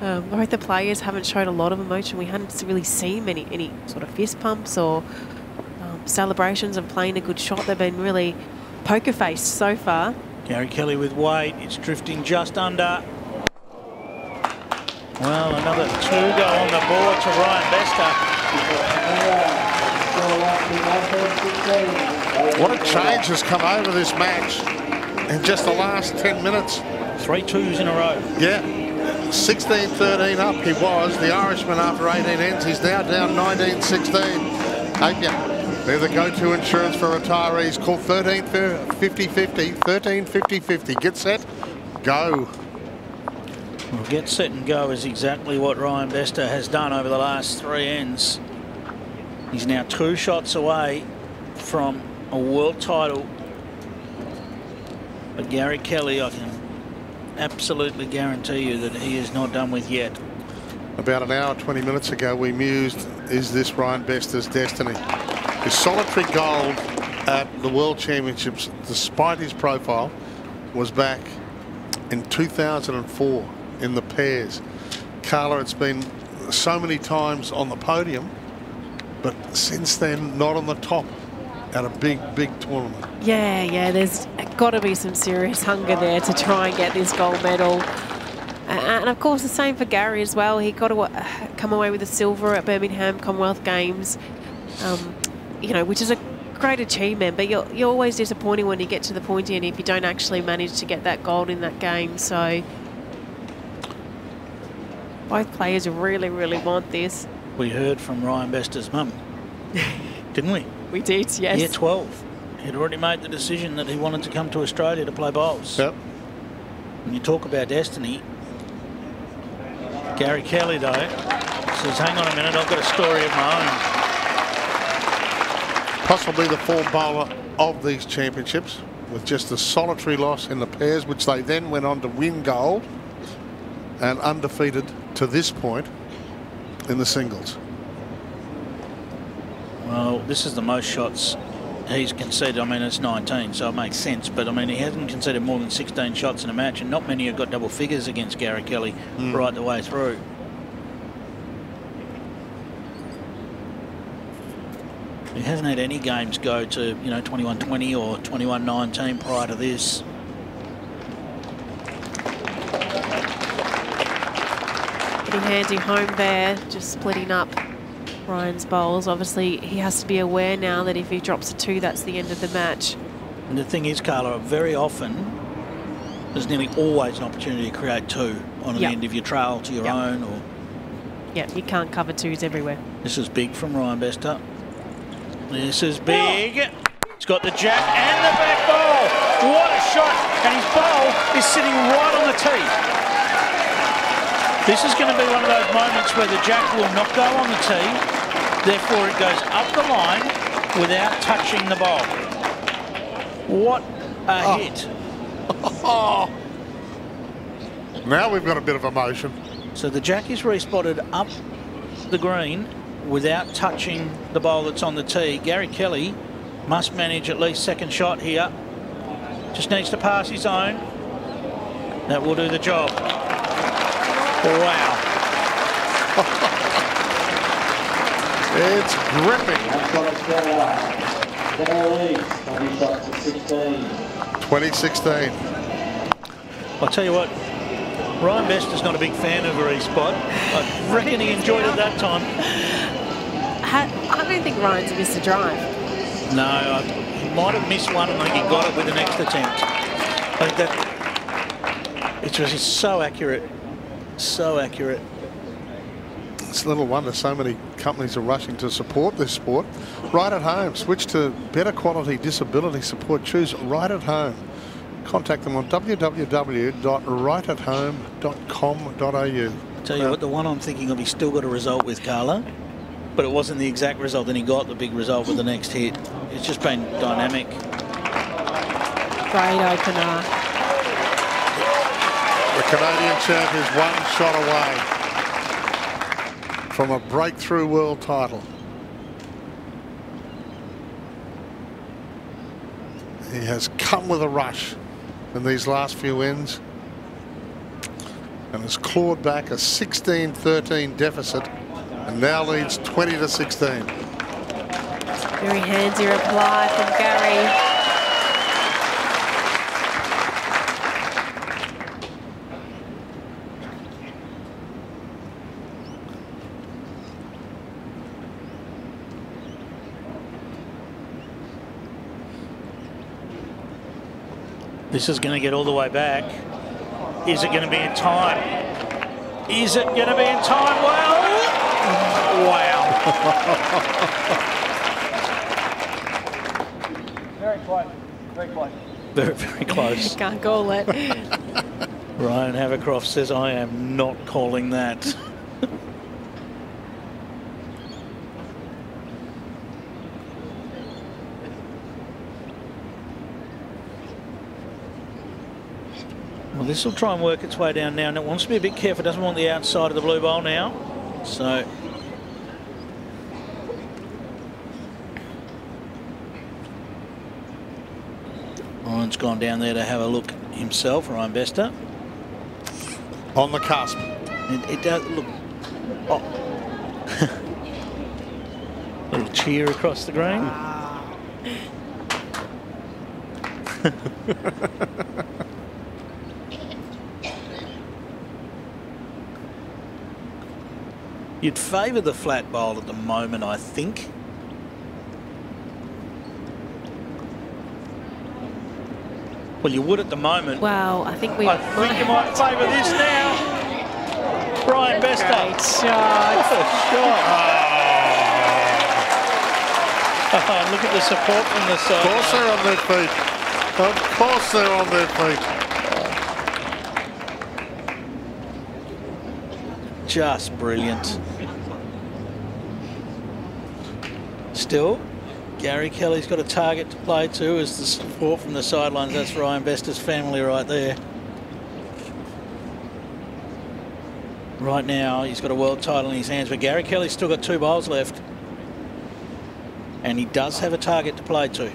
Um, both the players haven't shown a lot of emotion. We hadn't really seen many any sort of fist pumps or um, celebrations of playing a good shot. They've been really poker faced so far. Gary Kelly with weight. It's drifting just under. Well, another two go on the board to Ryan Bester. What a change has come over this match in just the last 10 minutes. Three twos in a row. Yeah. 16-13 up he was. The Irishman after 18 ends. He's now down 19-16. Apia, they're the go-to insurance for retirees. Call 13 50 13 50 50. Get set, go. Well, get set and go is exactly what Ryan Bester has done over the last three ends. He's now two shots away from a world title. But Gary Kelly, I can absolutely guarantee you that he is not done with yet. About an hour, 20 minutes ago, we mused, is this Ryan Bester's destiny? His solitary gold at the World Championships, despite his profile, was back in 2004 in the pairs. Carla, it's been so many times on the podium, but since then, not on the top at a big, big tournament. Yeah, yeah, there's got to be some serious hunger there to try and get this gold medal. And of course, the same for Gary as well. He got to uh, come away with a silver at Birmingham Commonwealth Games, um, you know, which is a great achievement. But you're, you're always disappointing when you get to the point end if you don't actually manage to get that gold in that game. So both players really, really want this. We heard from Ryan Bester's mum, didn't we? We did, yes. Year 12. He'd already made the decision that he wanted to come to Australia to play bowls. Yep. When you talk about destiny, Gary Kelly, though, says, hang on a minute, I've got a story of my own. Possibly the form bowler of these championships with just a solitary loss in the pairs, which they then went on to win gold and undefeated to this point in the singles. Well, this is the most shots he's conceded. I mean, it's 19, so it makes sense. But, I mean, he hasn't conceded more than 16 shots in a match, and not many have got double figures against Gary Kelly mm. right the way through. He hasn't had any games go to, you know, 21-20 or 21-19 prior to this. Getting handy home there, just splitting up Ryan's bowls. Obviously, he has to be aware now that if he drops a two, that's the end of the match. And the thing is, Carla, very often there's nearly always an opportunity to create two on the end of your trail to your yep. own. or. Yeah, you can't cover twos everywhere. This is big from Ryan Bester. This is big. He's got the jack and the back ball. What a shot. And his bowl is sitting right on the tee. This is going to be one of those moments where the jack will not go on the tee Therefore, it goes up the line without touching the ball. What a Oh. hit. Now we've got a bit of emotion. So the jack is respotted up the green without touching the bowl that's on the tee. Gary Kelly must manage at least second shot here. Just needs to pass his own. That will do the job. Wow. It's gripping. 2016. I'll tell you what, Ryan Best is not a big fan of a respot. I reckon he enjoyed it that time. I don't think Ryan's missed a drive. No, I, he might have missed one and I think he got it with the next attempt. I think that it's just so accurate, so accurate. It's a little wonder so many companies are rushing to support this sport. Right at home, switch to better quality disability support. Choose Right at Home. Contact them on www.rightathome.com.au. Tell you what, the one I'm thinking of, he still got a result with Carla, but it wasn't the exact result. Then he got the big result with the next hit. It's just been dynamic. Great opener. Canadian champ is one shot away from a breakthrough world title. He has come with a rush in these last few wins and has clawed back a 16-13 deficit and now leads 20 to 16. Very handsy reply from Gary. This is going to get all the way back. Is it going to be in time? Is it going to be in time? Well, wow. Very close. Very close. Very, very close. Can't call it. Ryan Havercroft says, I am not calling that. well, this will try and work its way down now, and it wants to be a bit careful. It doesn't want the outside of the blue bowl now. So Ryan's gone down there to have a look himself, Ryan Bester. On the cusp. It, it does look. Oh. Little cheer across the green. You'd favour the flat bowl at the moment, I think. Well, you would at the moment. Well, I think we. I think you might favour this now. Ryan Bester. Great shot. What a shot. Oh, look at the support from the side. Of course they're on their feet. Of course they're on their feet. Just brilliant. Still, Gary Kelly's got a target to play to as the support from the sidelines. That's Ryan Bester's family right there. Right now, he's got a world title in his hands, but Gary Kelly's still got two bowls left. And he does have a target to play to.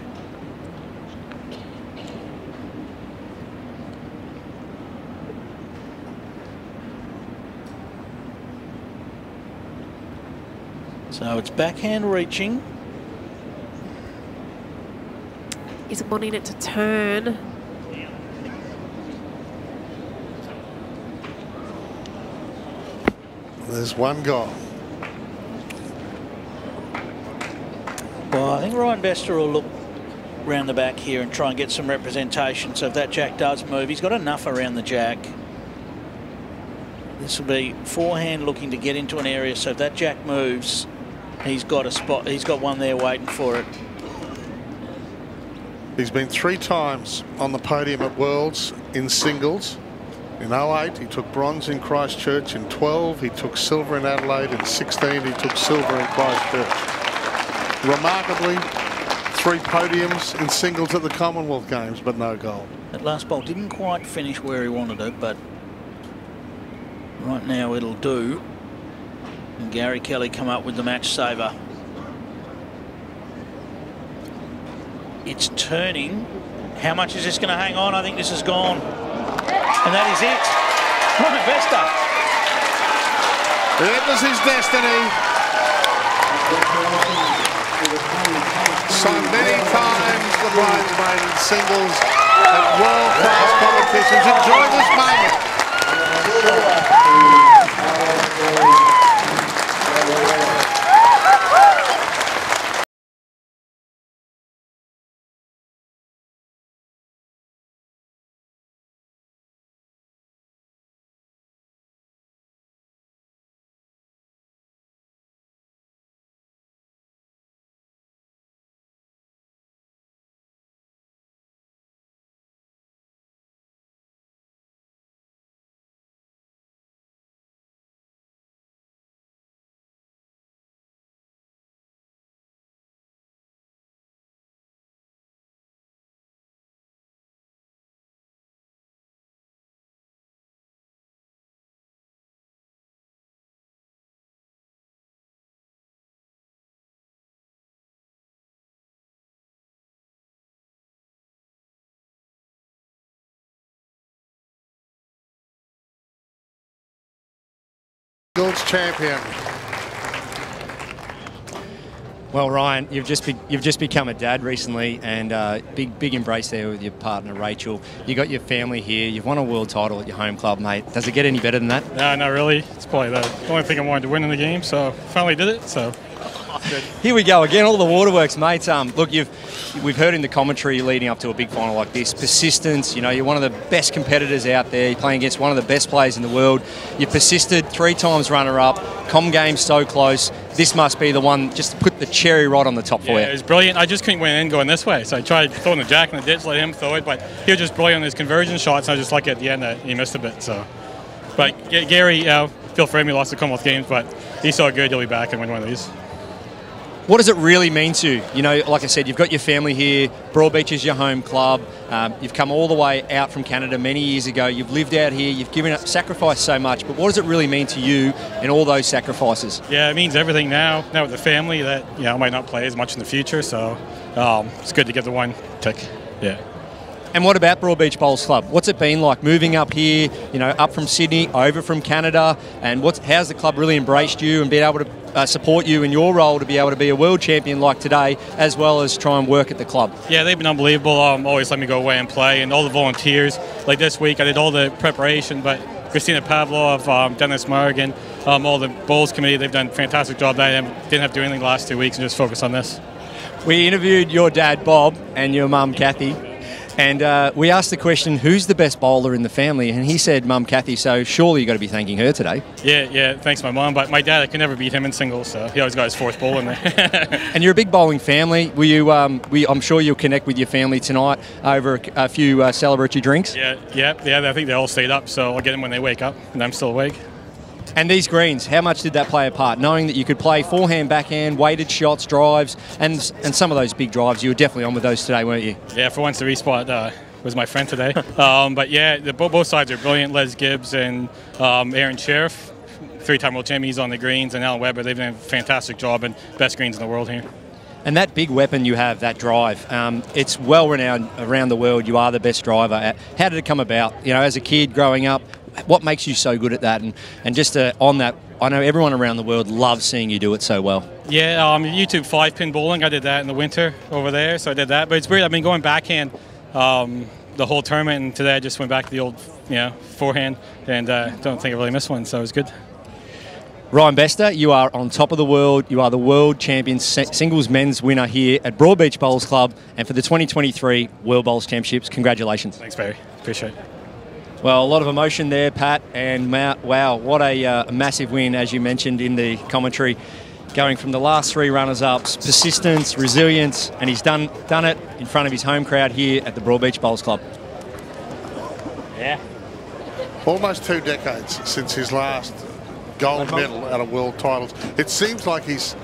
So it's backhand reaching. He's wanting it to turn. There's one goal. Well, I think Ryan Bester will look round the back here and try and get some representation. So if that jack does move, he's got enough around the jack. This will be forehand looking to get into an area. So if that jack moves, he's got a spot. He's got one there waiting for it. He's been three times on the podium at Worlds in singles. In 08, he took bronze in Christchurch. In 12, he took silver in Adelaide. In 16, he took silver in Christchurch. Remarkably, three podiums in singles at the Commonwealth Games, but no gold. That last bowl didn't quite finish where he wanted it, but right now it'll do. And Gary Kelly come up with the match saver. It's turning. How much is this going to hang on? I think this is gone. And that is it. Ryan Bester. It was his destiny. So many times the bridesmaid in singles at world-class competitions. Enjoy this moment. Singles champion. Well, Ryan, you've just be, you've just become a dad recently, and uh, big big embrace there with your partner Rachel. You got your family here. You've won a world title at your home club, mate. Does it get any better than that? No, not really. It's probably the only thing I wanted to win in the game, so finally did it. So Here we go again. All the waterworks, mate. Um, look, you've we've heard in the commentary leading up to a big final like this, persistence. You know, you're one of the best competitors out there. You're playing against one of the best players in the world. You persisted, three times runner-up. Com game so close. This must be the one just to put the cherry right on the top for you. it was brilliant. I just couldn't win in going this way, so I tried throwing the jack in the ditch, let him throw it, but he was just brilliant on his conversion shots. And I was just lucky at the end that he missed a bit. So, but Gary, uh, feel for him. He lost the Commonwealth Games, but he's so good. He'll be back and win one of these. What does it really mean to you? You know, like I said, you've got your family here. Broadbeach is your home club. Um, you've come all the way out from Canada many years ago. You've lived out here. You've given up, sacrificed so much. But what does it really mean to you and all those sacrifices? Yeah, it means everything now. Now with the family, that you know, I might not play as much in the future, so um, it's good to get the one tick. Yeah. And what about Broadbeach Bowls Club? What's it been like moving up here? You know, up from Sydney, over from Canada, and what's how's the club really embraced you and been able to uh, support you in your role to be able to be a world champion like today, as well as try and work at the club? Yeah, they've been unbelievable. Um, always let me go away and play, and all the volunteers. Like this week, I did all the preparation, but Christina Pavlov, um, Dennis Morgan, um, all the bowls committee, they've done a fantastic job. They didn't have to do anything the last two weeks and just focus on this. We interviewed your dad Bob and your mum Kathy, and uh, we asked the question, "Who's the best bowler in the family?" And he said, "Mum Kathy." So surely you've got to be thanking her today. Yeah, yeah. Thanks, my mum. But my dad, I could never beat him in singles, so he always got his fourth ball in there. And you're a big bowling family. Will you? Um, we, I'm sure you'll connect with your family tonight over a, a few uh, celebratory drinks. yeah, yeah, yeah. I think they all stayed up, so I'll get them when they wake up, and I'm still awake. And these greens, how much did that play a part? Knowing that you could play forehand, backhand, weighted shots, drives, and and some of those big drives, you were definitely on with those today, weren't you? Yeah, for once the respot uh, was my friend today. um, but yeah, the, both sides are brilliant. Les Gibbs and um, Aron Sherriff, three-time world champions on the greens, and Alan Weber. They've done a fantastic job and best greens in the world here. And that big weapon you have, that drive, um, it's well renowned around the world. You are the best driver. How did it come about? You know, as a kid growing up, what makes you so good at that? And and just uh, on that, I know everyone around the world loves seeing you do it so well. Yeah, um, YouTube five pin bowling. I did that in the winter over there, so I did that. But it's weird. I've been going backhand um, the whole tournament, and today I just went back to the old, you know, forehand, and uh, don't think I really missed one, so it was good. Ryan Bester, you are on top of the world. You are the world champion singles men's winner here at Broadbeach Bowls Club, and for the 2023 World Bowls Championships, congratulations. Thanks, Barrie. Appreciate it. Well, a lot of emotion there, Pat, and wow, what a, uh, massive win, as you mentioned in the commentary. Going from the last three runners-ups, persistence, resilience, and he's done done it in front of his home crowd here at the Broadbeach Bowls Club. Yeah. almost two decades since his last gold medal out of world titles. It seems like he's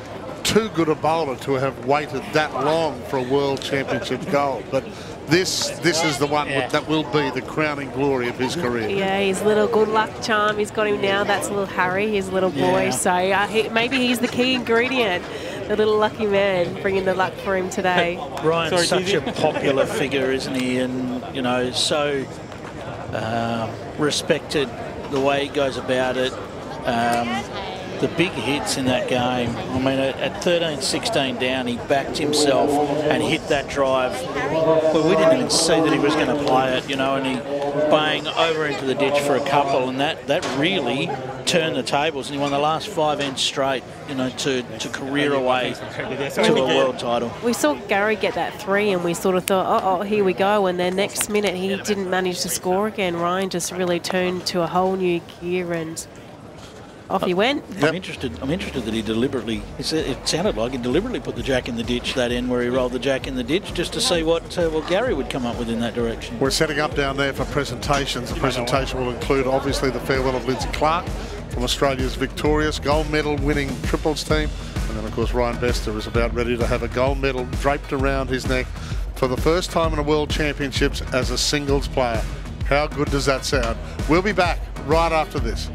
too good a bowler to have waited that long for a world championship gold. But this this is the one Yeah. that will be the crowning glory of his career. Yeah, his little good luck charm. He's got him now. That's little Harry, his little boy. Yeah. So uh, he, maybe he's the key ingredient. The little lucky man bringing the luck for him today. Ryan's such a popular figure, isn't he? And you know, so uh, respected the way he goes about it. Um, the big hits in that game. I mean, at, at 13, 16 down, he backed himself and hit that drive. Well, we didn't even see that he was going to play it, you know, and he bang over into the ditch for a couple, and that, that really turned the tables. And he won the last five ends straight, you know, to, to career away to a world title. We saw Gary get that three, and we sort of thought, oh, oh, here we go. And then next minute, he didn't manage to score again. Ryan just really turned to a whole new gear, and off he went. I'm interested. I'm interested that he deliberately. It it sounded like he deliberately put the jack in the ditch that end where he rolled the jack in the ditch just to see what uh, what Gary would come up with in that direction. We're setting up down there for presentations. The presentation will include obviously the farewell of Lynsey Clarke from Australia's victorious gold medal winning triples team. And then of course Ryan Bester is about ready to have a gold medal draped around his neck for the first time in a world championships as a singles player. How good does that sound? We'll be back right after this.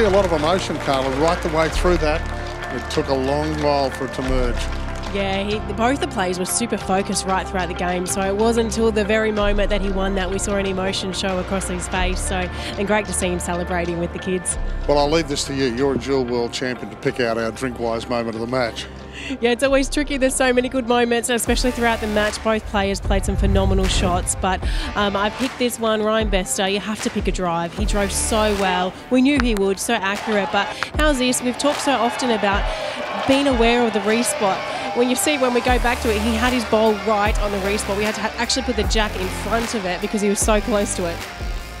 See a lot of emotion, Carla, right the way through that. It took a long while for it to merge. Yeah, he, both the players were super focused right throughout the game. So it wasn't until the very moment that he won that we saw an emotion show across his face. So and great to see him celebrating with the kids. Well, I'll leave this to you. You're a dual world champion to pick out our DrinkWise moment of the match. Yeah, it's always tricky. There's so many good moments, especially throughout the match. Both players played some phenomenal shots, but um, I picked this one, Ryan Bester. You have to pick a drive. He drove so well. We knew he would, so accurate. But how's this? We've talked so often about being aware of the respot. When you see when we go back to it, he had his ball right on the respot. We had to actually put the jack in front of it because he was so close to it.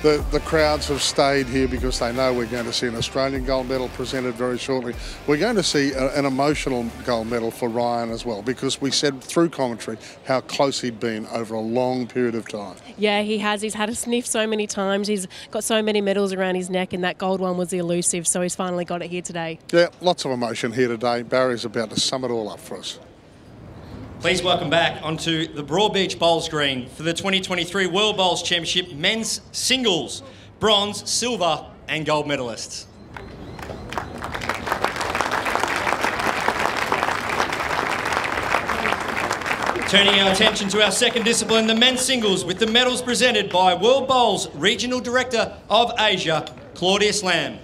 The, the crowds have stayed here because they know we're going to see an Australian gold medal presented very shortly. We're going to see a, an emotional gold medal for Ryan as well because we said through commentary how close he'd been over a long period of time. Yeah, he has. He's had a sniff so many times. He's got so many medals around his neck, and that gold one was elusive. So he's finally got it here today. Yeah, lots of emotion here today. Barrie's about to sum it all up for us. Please welcome back onto the Broadbeach Bowls Green for the 2023 World Bowls Championship men's singles, bronze, silver, and gold medalists. Turning our attention to our second discipline, the men's singles, with the medals presented by World Bowls Regional Director of Asia, Claudius Lamb.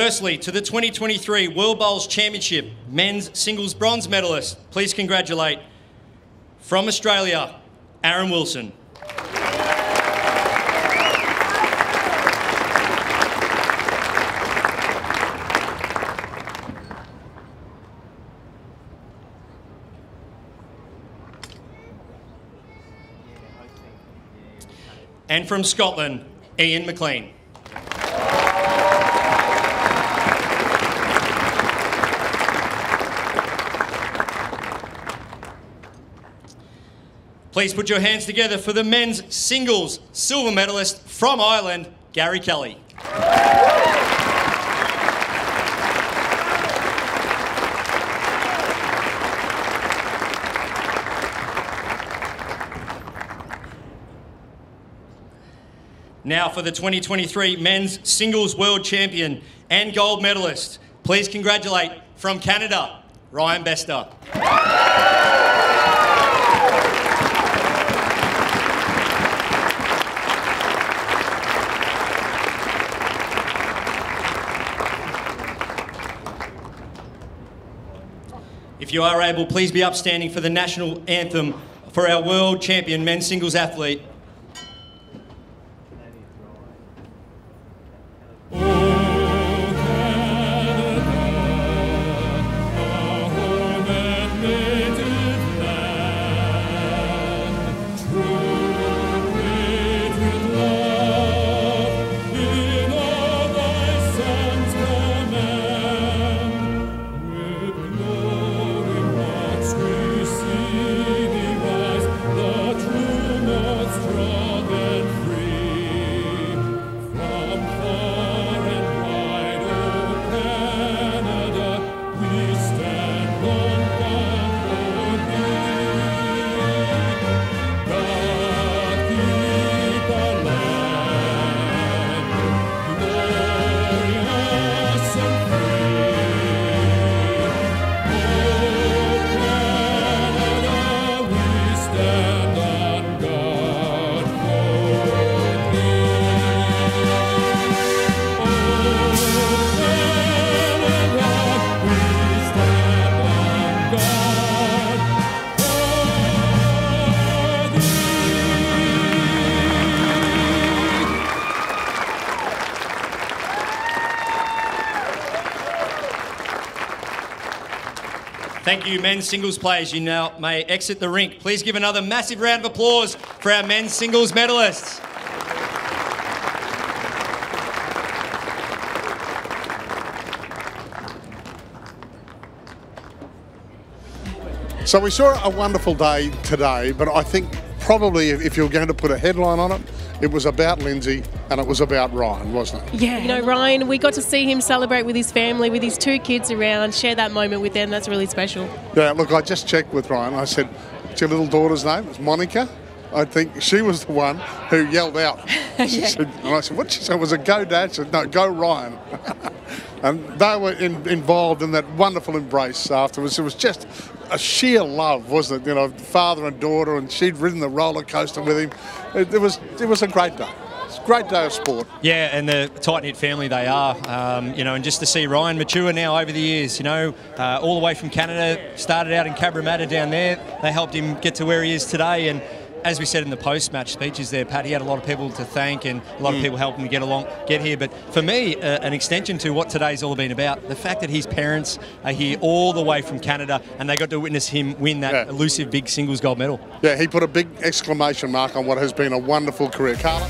Firstly, to the 2023 World Bowls Championship men's singles bronze medalist, please congratulate from Australia, Aaron Wilson. And from Scotland, Iain McLean. Please put your hands together for the men's singles silver medalist from Ireland, Gary Kelly. Now for the 2023 men's singles world champion and gold medalist, please congratulate from Canada, Ryan Bester. If you are able, please be upstanding for the national anthem for our world champion men's singles athlete, Thank you, men's singles players. You now may exit the rink. Please give another massive round of applause for our men's singles medalists. So we saw a wonderful day today, but I think probably if you're going to put a headline on it, it was about Lynsey and it was about Ryan, wasn't it? Yeah, you know, Ryan, we got to see him celebrate with his family, with his two kids around, share that moment with them. That's really special. Yeah, look, I just checked with Ryan. I said, What's your little daughter's name? It's Monica. I think she was the one who yelled out. She Yeah. said, and I said, what she said was a go dad. She said, no, go Ryan. and they were in, involved in that wonderful embrace afterwards. It was just a sheer love, wasn't it? You know, father and daughter, and she'd ridden the roller coaster with him. It, it was, it was a great day. Great day of sport. Yeah, and the tight knit family they are, um, you know, and just to see Ryan mature now over the years, you know, uh, all the way from Canada, started out in Cabramatta down there. They helped him get to where he is today, and as we said in the post-match speeches there, Pat, he had a lot of people to thank and a lot of Mm. people helping him get along, get here. But for me, uh, an extension to what today's all been about, the fact that his parents are here all the way from Canada and they got to witness him win that elusive big singles gold medal. Yeah, he put a big exclamation mark on what has been a wonderful career. Carla?